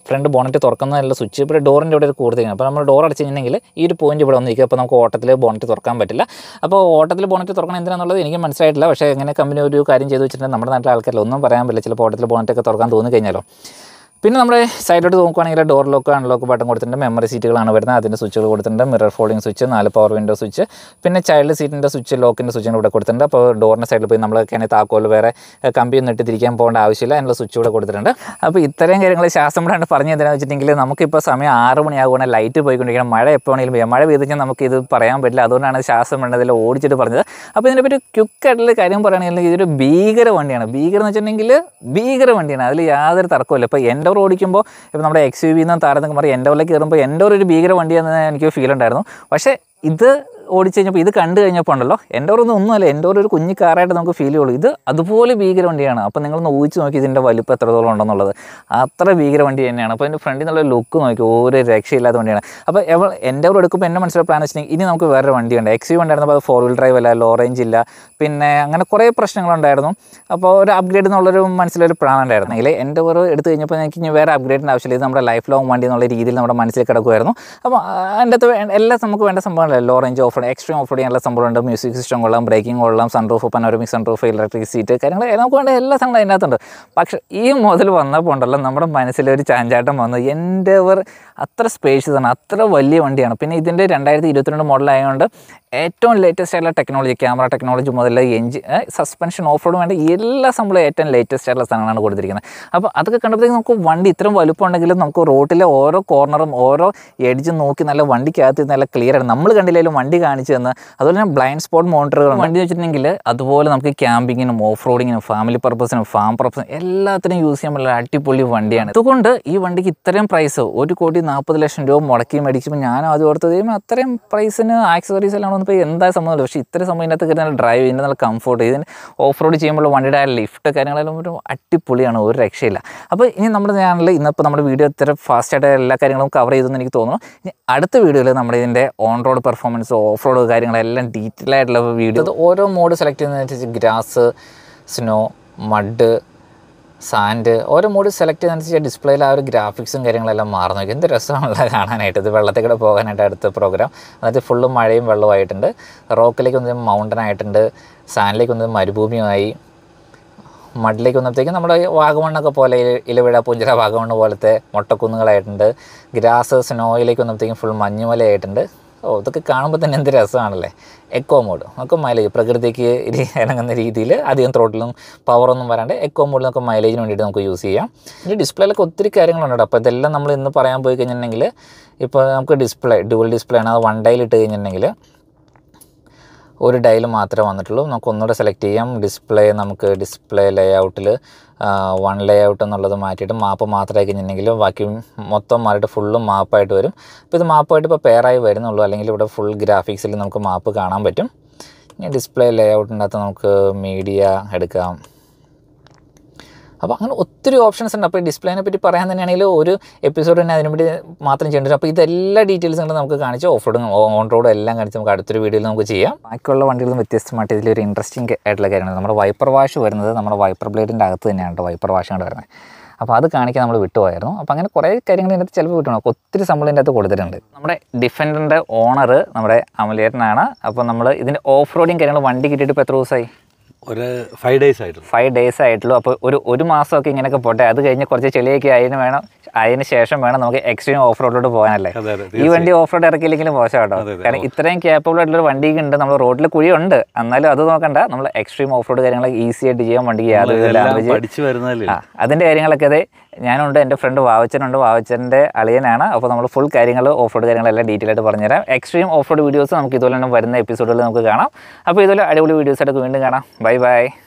Speaker 1: front bonnet തുറക്കുന്നതിനുള്ള switch ഇവിടെ ഡോറിന്റെ ഇവിടെ ഒരു കൂടുതലാണ് അപ്പോൾ നമ്മൾ ഡോർ അടച്ചു കഴിഞ്ഞിട്ടുണ്ടെങ്കിൽ ഈ ഒരു പോയിന്റ് ഇവിടെ വന്നിരിക്കും അപ്പോൾ നമുക്ക് ഓട്ടത്തിൽ ബോണറ്റ് തുറക്കാൻ പറ്റില്ല. അപ്പോൾ ഓട്ടത്തിൽ ബോണറ്റ് തുറക്കണം എന്തിനാണെന്നുള്ളത് എനിക്ക് മനസ്സിലായിട്ടില്ല. പക്ഷേ ഇങ്ങനെ കമ്പനി ഒരു കാര്യം ചെയ്തു വെച്ചിട്ടുണ്ടെങ്കിൽ നമ്മുടെ നാട്ടിലെ ആൾക്കാരിൽ ഒന്നും പറയാൻ പറ്റില്ല. ചിലപ്പോൾ ഓട്ടത്തിൽ ബോണറ്റൊക്കെ തുറക്കാൻ തോന്നി കഴിഞ്ഞാലോ പിന്നെ നമ്മുടെ സൈഡിലോട്ട് നോക്കുകയാണെങ്കിൽ ഡോർ ലോക്ക് അൺലോക്ക് ബട്ടൺ കൊടുത്തിട്ടുണ്ട്. മെമ്മറി സീറ്റുകളാണ് വരുന്നത്. അതിന്റെ സ്വിച്ചുകൾ കൊടുത്തിട്ടുണ്ട്. മിറർ ഫോൾഡിംഗ് സ്വിച്ച് നാല് പവർ വിൻഡോ സ്വിച്ച് പിന്നെ ചൈൽഡ് സീറ്റിന്റെ സ്വിച്ച് ലോക്കിന്റെ സ്വിച്ചും ഇവിടെ കൊടുത്തിട്ടുണ്ട്. അപ്പോൾ ഡോറിന്റെ സൈഡിൽ പോയി നമ്മൾ തന്നെ താക്കോൽ വേറെ കമ്പിയൊന്നും ഇട്ട് തിരിക്കാൻ പോകേണ്ട ആവശ്യമില്ല. അതിനുള്ള സ്വിച്ച് ഇവിടെ കൊടുത്തിട്ടുണ്ട്. അപ്പോൾ ഇത്രയും കാര്യങ്ങൾ വിടാണ്ട് പറഞ്ഞു തരാമെന്ന് വെച്ചിട്ടുണ്ടെങ്കിൽ നമുക്കിപ്പോൾ സമയം ആറ് മണിയാകുകയാണ് ലൈറ്റ് പോയിക്കൊണ്ടിരിക്കണം. മഴ എപ്പോൾ വേണമെങ്കിലും പെയ്യാം. മഴ പെയ്ത് നമുക്ക് ഇത് പറയാൻ പറ്റില്ല. അതുകൊണ്ടാണ് ശാസ്ത്രം വേണ്ടത് ഇതിൽ ഓടിച്ചിട്ട് പറഞ്ഞത്. അപ്പോൾ ഇതിനെ പറ്റി ക്യുക്കായിട്ടുള്ള കാര്യം പറയുകയാണെങ്കിൽ ഇതൊരു ഭീകര വണ്ടിയാണ്. ഭീകരം എന്ന് വെച്ചിട്ടുണ്ടെങ്കിൽ ഭീകര വണ്ടിയാണ്. അതിൽ യാതൊരു തർക്കമില്ല ഇപ്പോൾ എന്റെ ഓടിക്കുമ്പോൾ ഇപ്പോൾ നമ്മുടെ എക്സ് യു വിന്ന് താരതമ്യം പറയും എൻഡോറിലേക്ക് കയറുമ്പോൾ എൻഡോർ ഒരു ഭീകര വണ്ടിയാണെന്ന് എനിക്ക് ഫീൽ ഉണ്ടായിരുന്നു. പക്ഷേ ഇത് ഓടിച്ചു കഴിഞ്ഞപ്പോൾ ഇത് കണ്ടു കഴിഞ്ഞപ്പോൾ ഉണ്ടല്ലോ എന്റെ ഒന്നും ഒന്നുമല്ല എന്റെ ഒരു കുഞ്ഞു കാറായിട്ട് നമുക്ക് ഫീൽ ചെയ്യുള്ളൂ. ഇത് അതുപോലെ ഭീകര വണ്ടിയാണ്. അപ്പോൾ നിങ്ങളൊന്ന് ഊഹിച്ച് നോക്കി ഇതിന്റെ വലിപ്പം എത്രത്തോളം ഉണ്ടെന്നുള്ളത്. അത്ര ഭീകര വണ്ടി തന്നെയാണ്. അപ്പോൾ എന്റെ ഫ്രണ്ടിൽ നിന്നുള്ള ലുക്ക് നോക്കി ഒരു രക്ഷയില്ലാത്ത വണ്ടിയാണ്. അപ്പോൾ എവൾ എന്റെ എൻഡോർ എടുക്കുമ്പോൾ എന്റെ മനസ്സിലെ പ്ലാൻ വെച്ചിട്ടുണ്ടെങ്കിൽ ഇനി നമുക്ക് വേറൊരു വണ്ടിയുണ്ട് എക്സ് യു ഉണ്ടായിരുന്നപ്പോൾ അത് ഫോർ വീൽ ഡ്രൈവ് അല്ല ലോ റേഞ്ച് ഇല്ല. പിന്നെ അങ്ങനെ കുറേ പ്രശ്നങ്ങളുണ്ടായിരുന്നു. അപ്പോൾ ഒരു അപ്ഗ്രേഡ് എന്നുള്ളൊരു മനസ്സിലൊരു പ്ലാൻ ഉണ്ടായിരുന്നു. അല്ലെങ്കിൽ എന്റെ ഒരു എടുത്തു കഴിഞ്ഞപ്പോൾ എനിക്ക് ഇനി വേറെ അപ്ഗ്രേഡിന്റെ ആവശ്യമില്ല. ഇത് നമ്മുടെ ലൈഫ് ലോങ് വണ്ടി എന്നുള്ള രീതിയിൽ നമ്മുടെ മനസ്സിൽ കിടക്കുമായിരുന്നു അപ്പോൾ അതിന്റെ അകത്ത് എല്ലാം നമുക്ക് വേണ്ട സംഭവങ്ങളല്ലേ? Low range off road extreme off road ചെയ്യാനുള്ള സംഭവമുണ്ട്. മ്യൂസിക് സിസ്റ്റം കൊള്ളാം ബ്രേക്കിംഗ് കൊള്ളാം sunroof panoramic sunroof electric seat കാര്യങ്ങൾ നമുക്ക് വേണ്ട എല്ലാ സംഭവം അതിനകത്തുണ്ട്. പക്ഷേ ഈ മുതൽ വന്നപ്പോൾ ഉണ്ടല്ലോ നമ്മുടെ മനസ്സിലൊരു ചാഞ്ചാട്ടം വന്നു. എന്റെ അവർ അത്ര സ്പേഷ്യസ് ആണ് അത്ര വലിയ വണ്ടിയാണ്. പിന്നെ ഇതിന്റെ രണ്ടായിരത്തി ഇരുപത്തിരണ്ട് മോഡലായതുകൊണ്ട് ഏറ്റവും ലേറ്റസ്റ്റ് ആയിട്ടുള്ള ടെക്നോളജി ക്യാമറ ടെക്നോളജി മുതൽ എഞ്ചിൻ സസ്പെൻഷൻ ഓഫ് റോഡ് വേണ്ട എല്ലാ സംഭവം ഏറ്റവും ലേറ്റസ്റ്റ് ആയിട്ടുള്ള സാധനങ്ങളാണ് കൊടുത്തിരിക്കുന്നത്. അപ്പോൾ അതൊക്കെ കണ്ടപ്പോഴത്തേക്ക് നമുക്ക് വണ്ടി ഇത്രയും വലുപ്പം ഉണ്ടെങ്കിലും നമുക്ക് റോട്ടിലെ ഓരോ കോർണറും ഓരോ എഡ്ജും നോക്കി നല്ല വണ്ടിക്കകത്ത് നല്ല ക്ലിയർ ആണ്. നമ്മൾ കണ്ടില്ലെങ്കിലും വണ്ടി കാണിച്ചു തന്ന അതുപോലെ തന്നെ ബ്ലൈൻഡ് സ്പോട്ട് മോണിറ്ററുകൾ വണ്ടി വെച്ചിട്ടുണ്ടെങ്കിൽ അതുപോലെ നമുക്ക് ക്യാമ്പിങ്ങിനും ഓഫ് റോഡിങ്ങിനും ഫാമിലി പർപ്പസിനും ഫാം പർപ്പസിനും എല്ലാത്തിനും യൂസ് ചെയ്യാൻ പറ്റുന്ന അടിപൊളി വണ്ടിയാണ്. അതുകൊണ്ട് ഈ വണ്ടിക്ക് ഇത്രയും പ്രൈസ് ഒരു കോടി നാൽപ്പത് ലക്ഷം രൂപ മുടക്കി മേടിക്കുമ്പോൾ ഞാൻ ആദ്യം ഓർത്തത് "ദൈവമേ, അത്രയും പ്രൈസിന് ആക്സസറീസ് എല്ലാം ഇപ്പോൾ എന്താ സംഭവം? പക്ഷേ ഇത്ര സംഭവം ഇതിനകത്ത് കിട്ടുന്ന ഡ്രൈവ് ഇതിന്റെ നല്ല കംഫോർട്ട് ഇതിന് ഓഫ് റോഡ് ചെയ്യുമ്പോൾ വണ്ടിയുടെ ആ ലിഫ്റ്റ് കാര്യങ്ങളെല്ലാം ഒരു അടിപൊളിയാണ് ഒരു രക്ഷയില്ല. അപ്പോൾ ഇനി നമ്മുടെ ചാനലിൽ ഇന്നിപ്പോൾ നമ്മുടെ വീഡിയോ ഇത്ര ഫാസ്റ്റായിട്ട് എല്ലാ കാര്യങ്ങളും കവർ ചെയ്തെന്ന് എനിക്ക് തോന്നുന്നു. ഇനി അടുത്ത വീഡിയോയിൽ നമ്മുടെ ഇതിന്റെ on road performance off road കാര്യങ്ങളെല്ലാം ഡീറ്റെയിൽ ആയിട്ടുള്ള വീഡിയോ അത് ഓരോ മോഡ് സെലക്ട് ചെയ്യുന്നതനുസരിച്ച് ഗ്രാസ് സ്നോ മഡ് സാൻഡ് ഓരോ മോഡ് സെലക്ട് ചെയ്യുന്നതനുസരിച്ച് ഡിസ്പ്ലേയിൽ ആ ഒരു ഗ്രാഫിക്സും കാര്യങ്ങളെല്ലാം മാറുന്നു എന്ത് രസമാണല്ലോ കാണാനായിട്ട്. ഇത് വെള്ളത്തിൽ കൂടെ പോകാനായിട്ട് അടുത്ത പ്രോഗ്രാം അതായത് ഫുള്ളും മഴയും വെള്ളമായിട്ടുണ്ട് റോക്കിലേക്ക് വന്നത് മൗണ്ടൻ ആയിട്ടുണ്ട്. സാൻഡിലേക്ക് വന്നത് മരുഭൂമിയുമായി. മഡിലേക്ക് വന്നപ്പോഴത്തേക്കും നമ്മുടെ വാഗമണ്ണൊക്കെ പോലെ ഇല- ഇലവിഴ പുഞ്ചിര വാഗമണ്ണ് പോലത്തെ മൊട്ടക്കുന്നുകളായിട്ടുണ്ട്. ഗ്രാസ് സ്നോയിലേക്ക് വന്നപ്പോഴത്തേക്കും ഫുൾ മഞ്ഞുമലയായിട്ടുണ്ട്. ഓ ഇതൊക്കെ കാണുമ്പോൾ തന്നെ എന്ത് രസമാണല്ലേ എക്കോ മോഡ് നമുക്ക് മൈലേജ് പ്രകൃതിക്ക് ഇണങ്ങുന്ന രീതിയിൽ അധികം ത്രോട്ടിലും പവറൊന്നും വരാണ്ട് എക്കോ മോഡിൽ നമുക്ക് മൈലേജിന് വേണ്ടിയിട്ട് നമുക്ക് യൂസ് ചെയ്യാം. ഇനി ഡിസ്പ്ലേയിലൊക്കെ ഒത്തിരി കാര്യങ്ങളുണ്ട് അപ്പോൾ ഇതെല്ലാം നമ്മൾ ഇന്ന് പറയാൻ പോയി കഴിഞ്ഞിട്ടുണ്ടെങ്കിൽ ഇപ്പോൾ നമുക്ക് ഡിസ്പ്ലേ ഡുവൽ ഡിസ്പ്ലേ ആണ്. അത് വൺ ഡേയിൽ ഇട്ട് കഴിഞ്ഞിട്ടുണ്ടെങ്കിൽ ഒരു ഡയൽ മാത്രമേ വന്നിട്ടുള്ളൂ. നമുക്ക് ഒന്നുകൂടെ സെലക്ട് ചെയ്യാം. ഡിസ്പ്ലേ നമുക്ക് ഡിസ്പ്ലേ ലേഔട്ടിൽ വൺ ലേ ഔട്ട് എന്നുള്ളത് മാറ്റിയിട്ട് മാപ്പ് മാത്രമായി കഴിഞ്ഞിട്ടുണ്ടെങ്കിൽ ബാക്കി മൊത്തം മാറിയിട്ട് ഫുള്ളും മാപ്പായിട്ട് വരും. അപ്പോൾ ഇത് മാപ്പായിട്ട് ഇപ്പോൾ പെയറായി വരുന്നുള്ളൂ. അല്ലെങ്കിൽ ഇവിടെ ഫുൾ ഗ്രാഫിക്സിൽ നമുക്ക് മാപ്പ് കാണാൻ പറ്റും. ഇനി ഡിസ്പ്ലേ ലേഔട്ടിന്റെ അകത്ത് നമുക്ക് മീഡിയ എടുക്കാം. അപ്പോൾ അങ്ങനെ ഒത്തിരി ഓപ്ഷൻസ് ഉണ്ട്. അപ്പോൾ ഈ ഡിസ്പ്ലേനെ പറ്റി പറയാൻ തന്നെയാണെങ്കിൽ ഒരു എപ്പിസോഡ് തന്നെ അതിനു വേണ്ടി മാത്രം ചെയ്യേണ്ടി അപ്പോൾ ഇതെല്ലാ ഡീറ്റെയിൽസും നമുക്ക് കാണിച്ച് ഓഫ് റോഡും ഓൺ റോഡും എല്ലാം കാണിച്ച് നമുക്ക് അടുത്തൊരു വീഡിയോയിൽ നമുക്ക് ചെയ്യാം. ബാക്കിയുള്ള വണ്ടികളും വ്യത്യസ്തമായിട്ട് ഇതിലൊരു ഇൻട്രസ്റ്റിംഗ് ആയിട്ടുള്ള കാര്യമാണ്. നമ്മുടെ വൈപ്പർ വാഷ് വരുന്നത് നമ്മുടെ വൈപ്പർ ബ്ലേഡിന്റെ അകത്ത് തന്നെയാണ് കേട്ടോ വൈപ്പർ വാഷ് കൊണ്ട് വരുന്നത്. അപ്പോൾ അത് കാണിക്കാൻ നമ്മൾ വിട്ടുപോയായിരുന്നു. അപ്പോൾ അങ്ങനെ കുറേ കാര്യങ്ങൾ ഇതിനകത്ത് ചിലപ്പോൾ വിട്ടുപോകണം ഒത്തിരി സംഭവം ഇതിനകത്ത് കൊടുത്തിട്ടുണ്ട്. നമ്മുടെ ഡിഫൻഡറിന്റെ ഓണർ നമ്മുടെ അമലേട്ടനാണ്. അപ്പോൾ നമ്മൾ ഇതിന്റെ ഓഫ് റോഡിങ് കാര്യങ്ങൾ വണ്ടി കിട്ടിയിട്ട് ഇപ്പോൾ എത്ര ദിവസമായി
Speaker 2: ഒരു ഫൈവ് ഡേയ്സ് ആയിട്ടുള്ളൂ.
Speaker 1: ഫൈവ് ഡേയ്സ് ആയിട്ടുള്ളൂ. അപ്പോൾ ഒരു ഒരു മാസമൊക്കെ ഇങ്ങനെയൊക്കെ പോട്ടെ. അത് കഴിഞ്ഞ് കുറച്ച് ചെളിയൊക്കെ അതിന് വേണം അതിന് ശേഷം വേണം നമുക്ക് എക്സ്ട്രീം ഓഫ് റോഡിലോട്ട് പോകാനല്ലേ ഈ വണ്ടി ഓഫ് റോഡ് ഇറക്കിയില്ലെങ്കിലും മോശം കേട്ടോ. കാരണം ഇത്രയും കേപ്പബിൾ ആയിട്ടുള്ള ഒരു വണ്ടി ഉണ്ട്. നമ്മൾ റോഡിൽ കുഴിയുണ്ട്. എന്നാലും അത് നോക്കണ്ട. നമ്മൾ എക്സ്ട്രീം ഓഫ് റോഡ് കാര്യങ്ങളൊക്കെ ഈസി ആയിട്ട് ചെയ്യാൻ വണ്ടിക്ക് യാതൊരു അതിന്റെ അതിന്റെ കാര്യങ്ങളൊക്കെ അതെ. ഞാനുണ്ട് എന്റെ ഫ്രണ്ട് വാവച്ചനുണ്ട്. വാവച്ചന്റെ അളിയനാണ്. അപ്പോൾ നമ്മൾ ഫുൾ കാര്യങ്ങൾ ഓഫ് റോഡ് കാര്യങ്ങളെല്ലാം ഡീറ്റെയിൽ ആയിട്ട് പറഞ്ഞുതരാം. എക്സ്ട്രീം ഓഫ് റോഡ് വീഡിയോസ് നമുക്ക് ഇതുപോലെ തന്നെ വരുന്ന എപ്പിസോഡുകളിൽ നമുക്ക് കാണാം. അപ്പോൾ ഇതുപോലെ അടിപൊളി വീഡിയോസ് ആയിട്ട് വീണ്ടും കാണാം. Bye bye